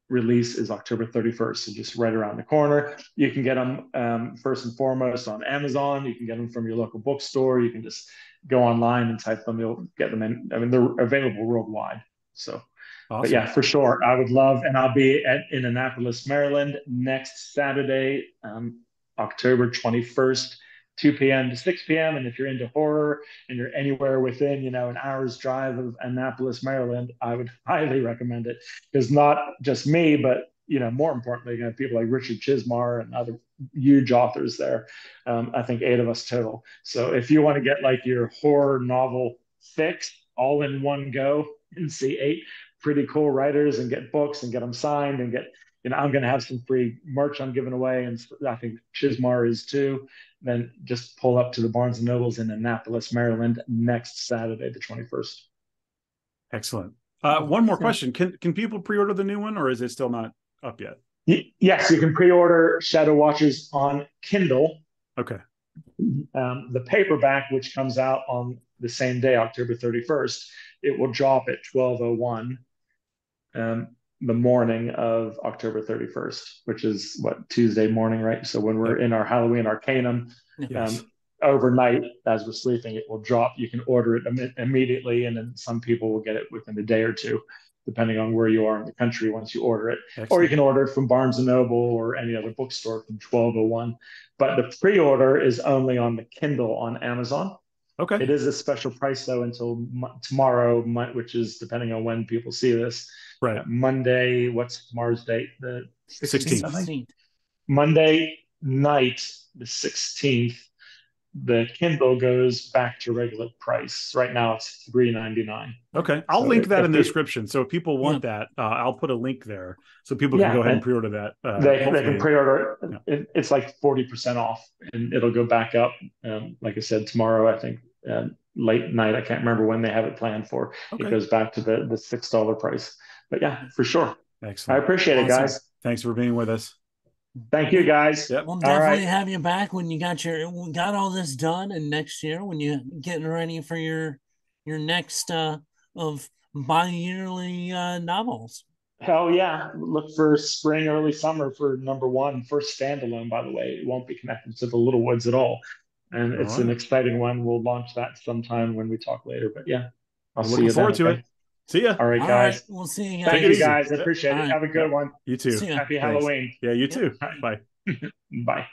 release is October 31st, so just right around the corner. You can get them um, first and foremost on Amazon. You can get them from your local bookstore. You can just go online and type them. You'll get them in. I mean, they're available worldwide. So, awesome. but yeah, for sure, I would love, and I'll be at in Annapolis, Maryland next Saturday, um, October 21st 2 p.m. to 6 p.m. And if you're into horror and you're anywhere within, you know, an hour's drive of Annapolis, Maryland, I would highly recommend it because not just me, but you know, more importantly, you know, people like Richard Chizmar and other huge authors there. Um, I think eight of us total. So if you want to get like your horror novel fix all in one go and see eight pretty cool writers and get books and get them signed and get you know, I'm going to have some free merch I'm giving away, and I think Chizmar is too. Then just pull up to the Barnes and Nobles in Annapolis, Maryland, next Saturday, the 21st. Excellent. Uh, one more question: Can can people pre-order the new one, or is it still not up yet? Y- yes, you can pre-order Shadow Watchers on Kindle. Okay. Um, the paperback, which comes out on the same day, October 31st, it will drop at 12:01. Um, the morning of October 31st, which is what Tuesday morning, right? So when we're in our Halloween Arcanum, yes. um, overnight as we're sleeping, it will drop. You can order it Im- immediately, and then some people will get it within a day or two, depending on where you are in the country once you order it. Excellent. Or you can order it from Barnes and Noble or any other bookstore from 1201. But the pre-order is only on the Kindle on Amazon. Okay. It is a special price though until m- tomorrow, which is depending on when people see this. Right. Uh, Monday, what's tomorrow's date? The 16th. 16th. Monday night, the 16th, the Kindle goes back to regular price. Right now it's three ninety nine. Okay, I'll So link if- that if in the you- description. So if people want that, uh, I'll put a link there so people Yeah, can go ahead and and pre-order that. Uh, they, they can pre-order. Yeah. It, it's like forty percent off, and it'll go back up. Um, like I said, tomorrow I think uh, late night. I can't remember when they have it planned for. Okay. It goes back to the the six dollar price. But yeah, for sure. Excellent. I Excellent. appreciate it, guys. Thanks for being with us. Thank you, guys. Yep. We'll All definitely right. have you back when you got your got all this done, and next year when you're getting ready for your your next uh of bi-yearly uh novels. Hell yeah. Look for spring, early summer for number one, first standalone, by the way. It won't be connected to the Little Woods at all. And it's All an exciting one. We'll launch that sometime when we talk later. But yeah, I'll I'm see looking you forward then, to okay? it. See ya. All right, All guys. right, we'll see you guys. Thank you, guys. I appreciate All it. right. Have a good one. You too. See. Happy Thanks. Halloween. Yeah, you too. All right. Bye. Bye.